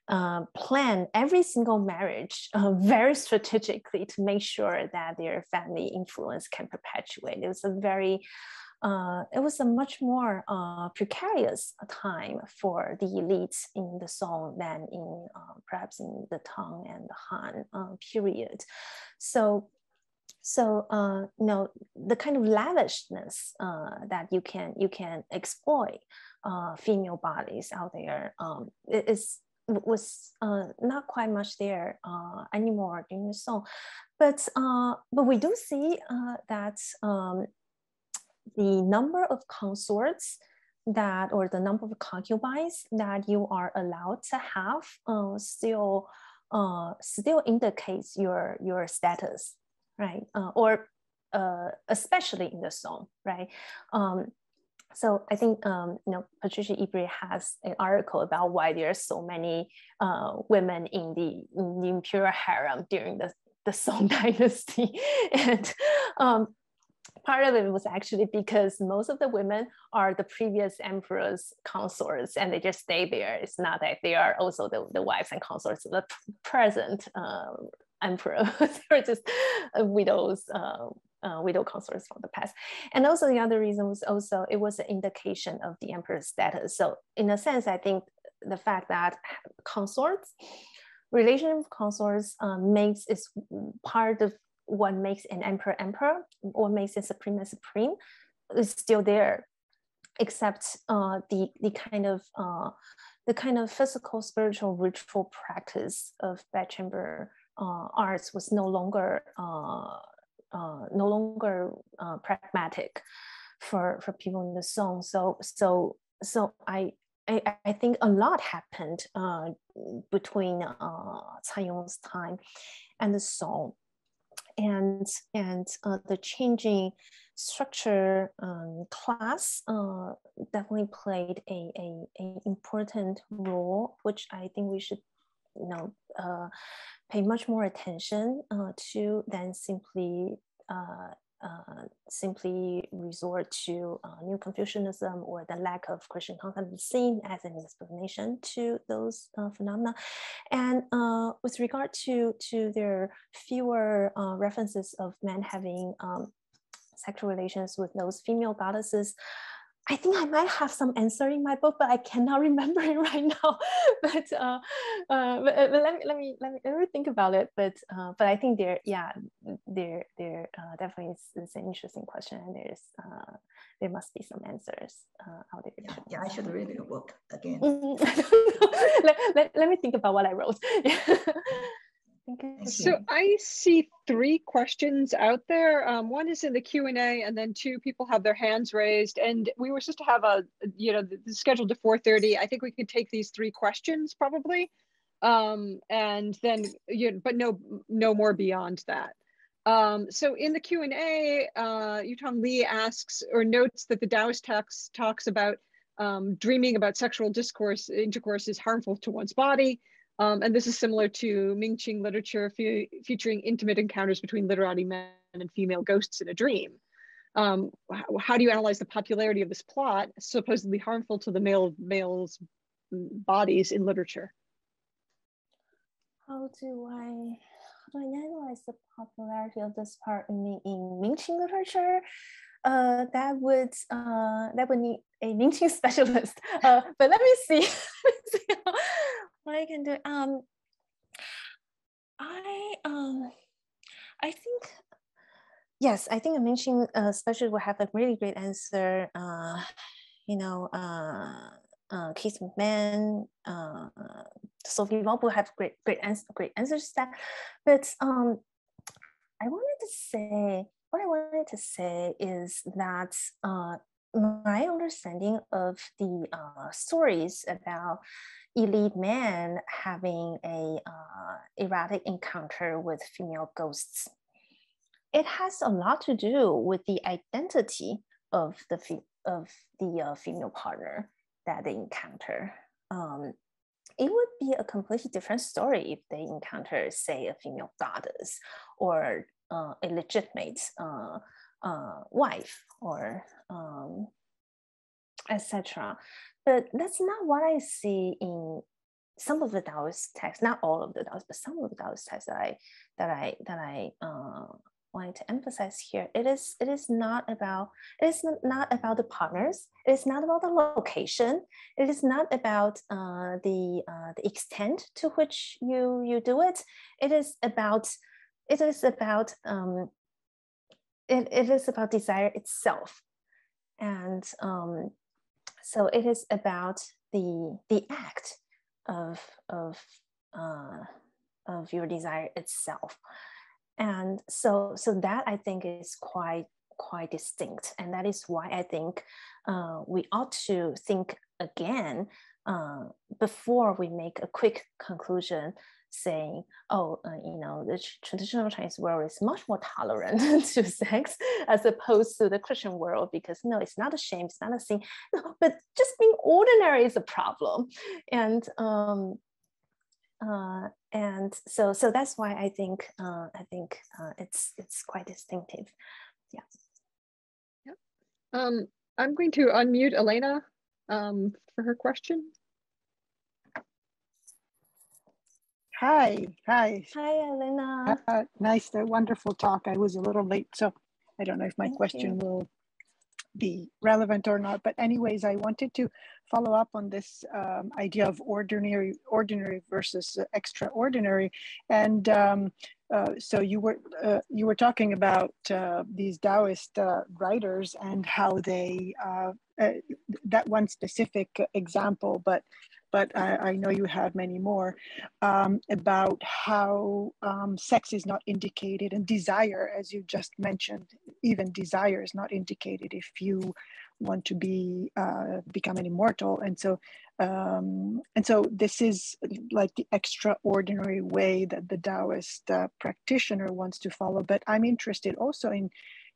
uh, plan every single marriage uh, very strategically to make sure that their family influence can perpetuate. It was a very, uh, it was a much more uh, precarious time for the elites in the Song than in uh, perhaps in the Tang and the Han uh, period. So so uh, you know the kind of lavishness uh, that you can you can exploit female bodies out there um, is was not quite much there anymore during the song. But, but we do see that um, the number of consorts that or the number of concubines that you are allowed to have uh, still uh, still indicates your your status, right? or especially in the song, right? Um, so I think um, you know Patricia Ebrey has an article about why there are so many uh, women in the, in the imperial harem during the the Song Dynasty, and um, part of it was actually because most of the women are the previous emperor's consorts and they just stay there. It's not that they are also the, the wives and consorts of the present uh, emperor. They're just uh, widows, uh, uh, widow consorts from the past. And also the other reason was also it was an indication of the emperor's status. So in a sense, I think the fact that consorts, relation of consorts um, makes is part of what makes an emperor emperor, what makes a supreme a supreme, is still there, except uh, the the kind of uh, the kind of physical, spiritual, ritual practice of bedchamber uh, arts was no longer uh, uh, no longer uh, pragmatic for for people in the song. So so so I I, I think a lot happened uh, between uh, Yong's time and the song, and and uh, the changing structure um, class uh, definitely played a, a, a important role, which I think we should you know uh, pay much more attention uh, to than simply uh, simply resort to uh, New Confucianism or the lack of Christian content seen as an explanation to those uh, phenomena. And uh, with regard to, to their fewer uh, references of men having um, sexual relations with those female goddesses, I think I might have some answer in my book, but I cannot remember it right now. but, uh, uh, but, uh, but, let me let me let me let me think about it. But uh, but I think there, yeah, there there uh, definitely is, is, an interesting question, and there's uh, there must be some answers uh, out there. Yeah, yeah, I should read your book again. let, let, let me think about what I wrote. So I see three questions out there. Um, one is in the Q and A, and then two people have their hands raised. And we were supposed to have a, you know, the, the scheduled to four thirty. I think we could take these three questions probably, um, and then you, know, but no, no more beyond that. Um, so in the Q and A, uh, Yutong Lee asks or notes that the Taoist text talks about um, dreaming about sexual discourse intercourse is harmful to one's body. Um, and this is similar to Mingqing literature fe featuring intimate encounters between literati men and female ghosts in a dream. Um, how do you analyze the popularity of this plot, supposedly harmful to the male males' bodies in literature? How do I how do I analyze the popularity of this part in, in Mingqing literature? Uh, that would uh, that would need a Mingqing specialist. Uh, but let me see. what I can do. Um, I um, I think yes, I think I mentioned uh, especially will have a really great answer. Uh, you know, uh, uh, Keith McMahon, uh, Sophie Volpp will have great great answer, great answers to that. But um, I wanted to say what I wanted to say is that uh, my understanding of the uh, stories about elite men having a uh, erotic encounter with female ghosts. It has a lot to do with the identity of the of the uh, female partner that they encounter. Um, it would be a completely different story if they encounter, say, a female goddess or uh, a legitimate uh, wife or um, etc. But that's not what I see in some of the Taoist texts, not all of the Taoist, but some of the Taoist texts that I that I that I uh, wanted to emphasize here. It is it is not about it is not about the partners. It is not about the location. It is not about uh, the uh, the extent to which you you do it. It is about it is about um, it, it is about desire itself, and um, so it is about the the act of of uh, of your desire itself. And so so that i think is quite quite distinct. And that is why i think uh, we ought to think again uh, before we make a quick conclusion saying, oh, uh, you know, the traditional Chinese world is much more tolerant to sex as opposed to the Christian world because no, it's not a shame, it's not a sin, no, but just being ordinary is a problem, and um, uh, and so so that's why I think uh, I think uh, it's it's quite distinctive, yeah. Yep. Um, I'm going to unmute Elena um, for her question. Hi, hi. Hi, Elena. Uh, nice, a wonderful talk. I was a little late, so I don't know if my Thank question you. will be relevant or not. But anyways, I wanted to follow up on this um, idea of ordinary, ordinary versus uh, extraordinary. And um, uh, so you were uh, you were talking about uh, these Taoist uh, writers and how they uh, that one specific example, but but I, I, know you have many more, um, about how um, sex is not indicated and desire, as you just mentioned, even desire is not indicated if you want to be uh, become an immortal. And so, um, and so this is like the extraordinary way that the Taoist uh, practitioner wants to follow. But I'm interested also in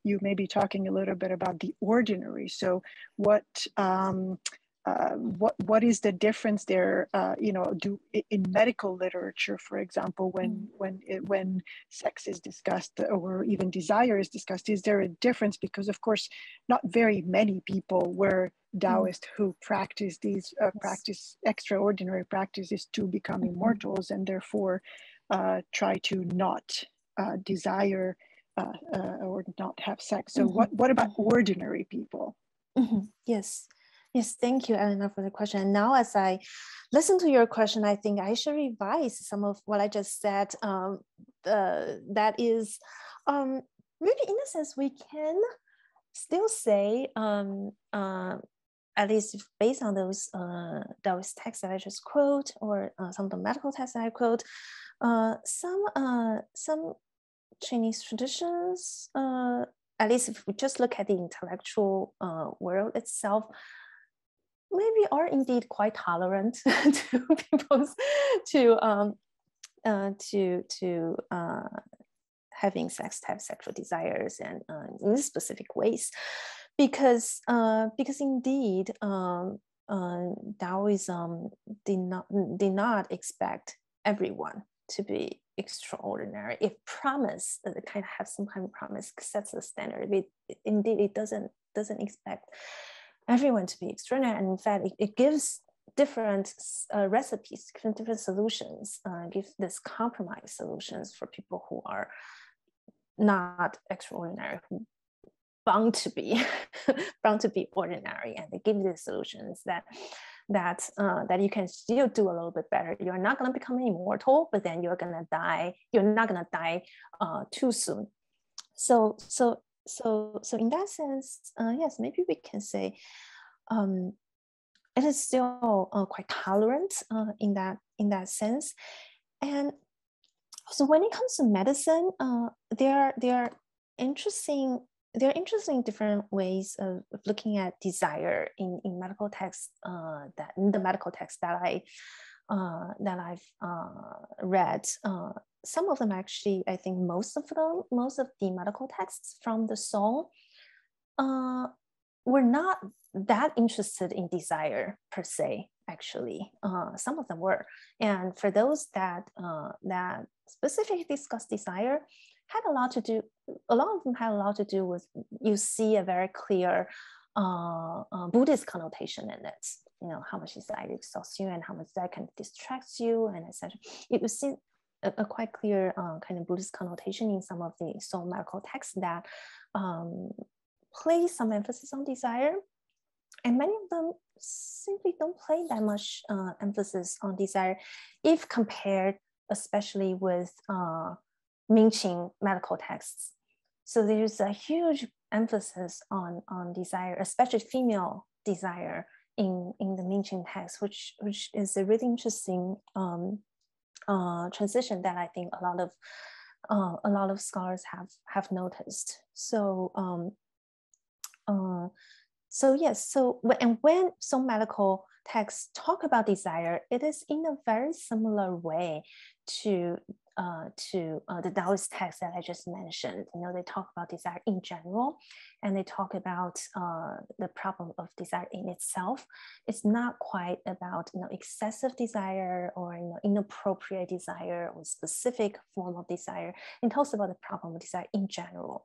you maybe talking a little bit about the ordinary. So what um, uh, what what is the difference there? Uh, you know, do in medical literature, for example, when mm. when it, when sex is discussed or even desire is discussed, is there a difference? Because of course, not very many people were mm. Taoist mm. who practice these uh, practice extraordinary practices to become mm-hmm. immortals, and therefore uh, try to not uh, desire uh, or not have sex. So, mm-hmm. what what about ordinary people? Mm-hmm. Yes. Yes, thank you, Elena, for the question. And now, as I listen to your question, I think I should revise some of what I just said. Um, uh, that is, um, maybe in a sense, we can still say, um, uh, at least based on those uh, those texts that I just quote, or uh, some of the medical texts that I quote, uh, some uh, some Chinese traditions, at least if we just look at the intellectual uh, world itself, maybe are indeed quite tolerant to people's to um uh, to to uh, having sex to have sexual desires and uh, in specific ways because uh, because indeed um, uh, Taoism did not did not expect everyone to be extraordinary. It promise uh, kind of have some kind of promise sets the standard. It, indeed it doesn't doesn't expect everyone to be extraordinary. And in fact, it, it gives different uh, recipes, different solutions, uh, gives this compromise solutions for people who are not extraordinary, who bound to be bound to be ordinary, and they give these solutions that that uh, that you can still do a little bit better. You're not gonna become immortal, but then you're gonna die. You're not gonna die uh, too soon. So so so so in that sense, uh, yes, maybe we can say um, it is still uh, quite tolerant uh, in that in that sense. And so when it comes to medicine, uh, there there are interesting there are interesting different ways of, of looking at desire in, in medical texts uh, that in the medical text that I that I've uh, read. Uh, some of them actually, I think most of them, most of the medical texts from the Song uh, were not that interested in desire per se actually uh, some of them were and for those that uh, that specifically discuss desire had a lot to do a lot of them had a lot to do with you see a very clear uh, uh buddhist connotation in it you know how much desire exhausts you and how much that can distract you and etc it was seen a, a, quite clear uh, kind of buddhist connotation in some of the Song medical texts that um, place some emphasis on desire and many of them simply don't play that much uh, emphasis on desire if compared especially with uh, Mingqing medical texts. So there's a huge emphasis on, on desire, especially female desire in, in the Mingqing text, which, which is a really interesting um, uh, transition that I think a lot of uh, a lot of scholars have have noticed. So um, uh, so yes, so and when some medical texts talk about desire, it is in a very similar way to uh, to uh, the Taoist text that I just mentioned. You know, they talk about desire in general, and they talk about uh, the problem of desire in itself. It's not quite about you know excessive desire or you know inappropriate desire or specific form of desire. It talks about the problem of desire in general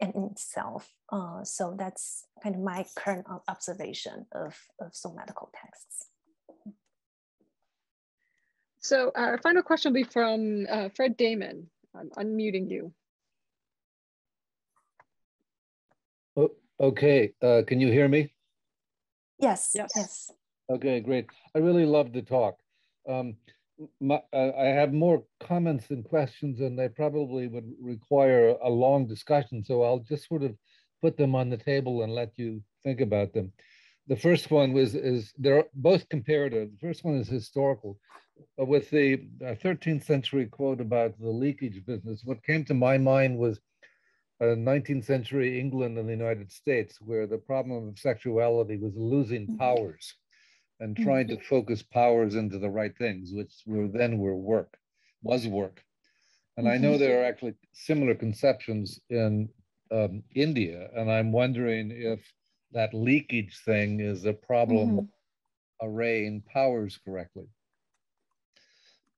and in itself. Uh, so that's kind of my current observation of, of some medical texts. So our final question will be from uh, Fred Damon. I'm unmuting you. Oh, okay, uh, can you hear me? Yes, yes. yes. Okay, great. I really loved the talk. Um, my, uh, I have more comments than questions, and they probably would require a long discussion. So I'll just sort of put them on the table and let you think about them. The first one was is they're both comparative. The first one is historical. With the 13th century quote about the leakage business, what came to my mind was 19th century England and the United States, where the problem of sexuality was losing mm-hmm. powers and mm-hmm. trying to focus powers into the right things, which were then were work, was work. And I know mm-hmm. there are actually similar conceptions in um, India, and I'm wondering if that leakage thing is a problem mm-hmm. array in powers correctly.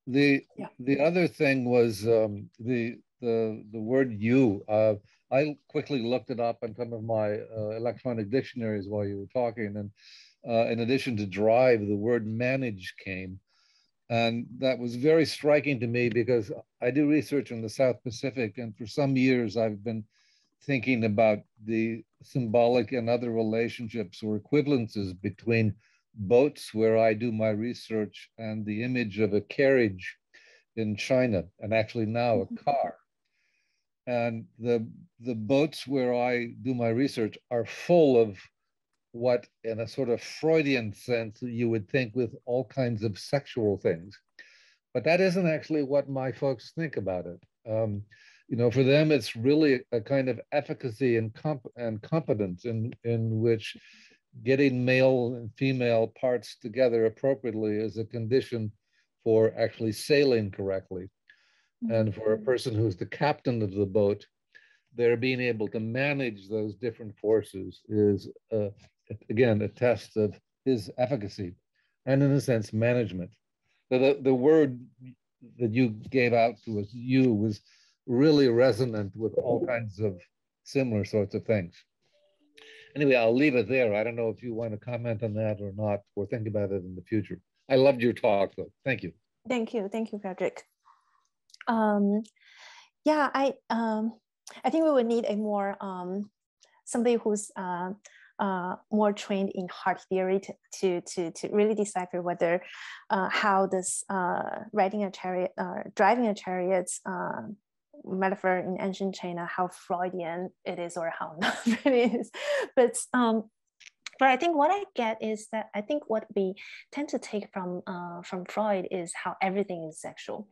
The yeah. the other thing was um, the the the word yu. Uh, I quickly looked it up in some of my uh, electronic dictionaries while you were talking, and uh, in addition to drive, the word manage came. And that was very striking to me because I do research in the South Pacific, and for some years I've been thinking about the symbolic and other relationships or equivalences between boats where I do my research and the image of a carriage in China, and actually now a mm-hmm. car. And the, the boats where I do my research are full of what, in a sort of Freudian sense, you would think with all kinds of sexual things. But that isn't actually what my folks think about it. Um, you know, for them, it's really a, kind of efficacy and, comp- and competence in, in which getting male and female parts together appropriately is a condition for actually sailing correctly. And for a mm-hmm. person who's the captain of the boat, they're being able to manage those different forces is, uh, again, a test of his efficacy and, in a sense, management. So the, the word that you gave out to us, yu, was really resonant with all kinds of similar sorts of things. Anyway, I'll leave it there. I don't know if you want to comment on that or not, or think about it in the future. I loved your talk, though. Thank you. Thank you. Thank you, Frederick. Um, yeah, I um, I think we would need a more um, somebody who's uh, uh, more trained in heart theory to, to, to, to really decipher whether uh, how this uh, riding a chariot, uh, driving a chariot uh, metaphor in ancient China, how Freudian it is or how not it is. But um, but I think what I get is that I think what we tend to take from uh, from Freud is how everything is sexual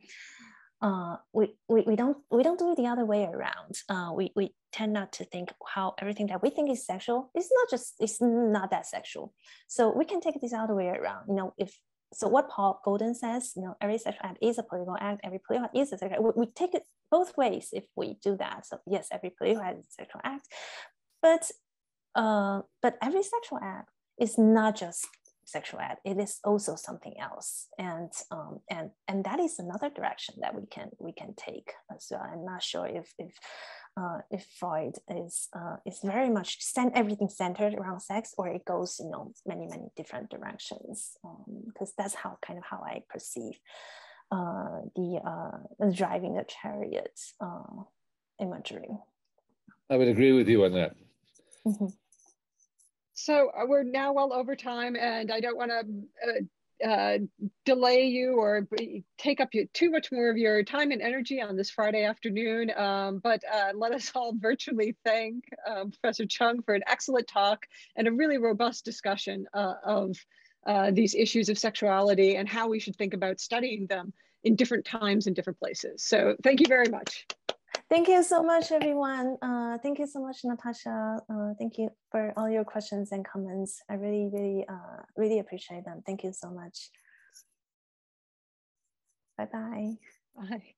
uh, we, we, we don't we don't do it the other way around. Uh, we, we tend not to think how everything that we think is sexual is not just it's not that sexual. So we can take this other way around. You know, if so, what Paul Goldin says, you know, every sexual act is a political act. Every political act is a sexual act. We, we take it both ways if we do that. So yes, every political act is a sexual act, but uh, but every sexual act is not just sexual ed it is also something else. And um, and and that is another direction that we can we can take as well. I'm not sure if if uh, if freud is uh, is very much sent everything centered around sex or it goes you know many many different directions because um, that's how kind of how i perceive uh, the uh, driving the chariot uh, imagery. I would agree with you on that. Mm -hmm. So uh, we're now well over time, and I don't want to uh, uh, delay you or take up too much more of your time and energy on this Friday afternoon. Um, but uh, let us all virtually thank um, Professor Cheng for an excellent talk and a really robust discussion uh, of uh, these issues of sexuality and how we should think about studying them in different times and different places. So thank you very much. Thank you so much, everyone. Uh, thank you so much, Natasha. Uh, thank you for all your questions and comments. I really, really, uh, really appreciate them. Thank you so much. Bye-bye. Bye.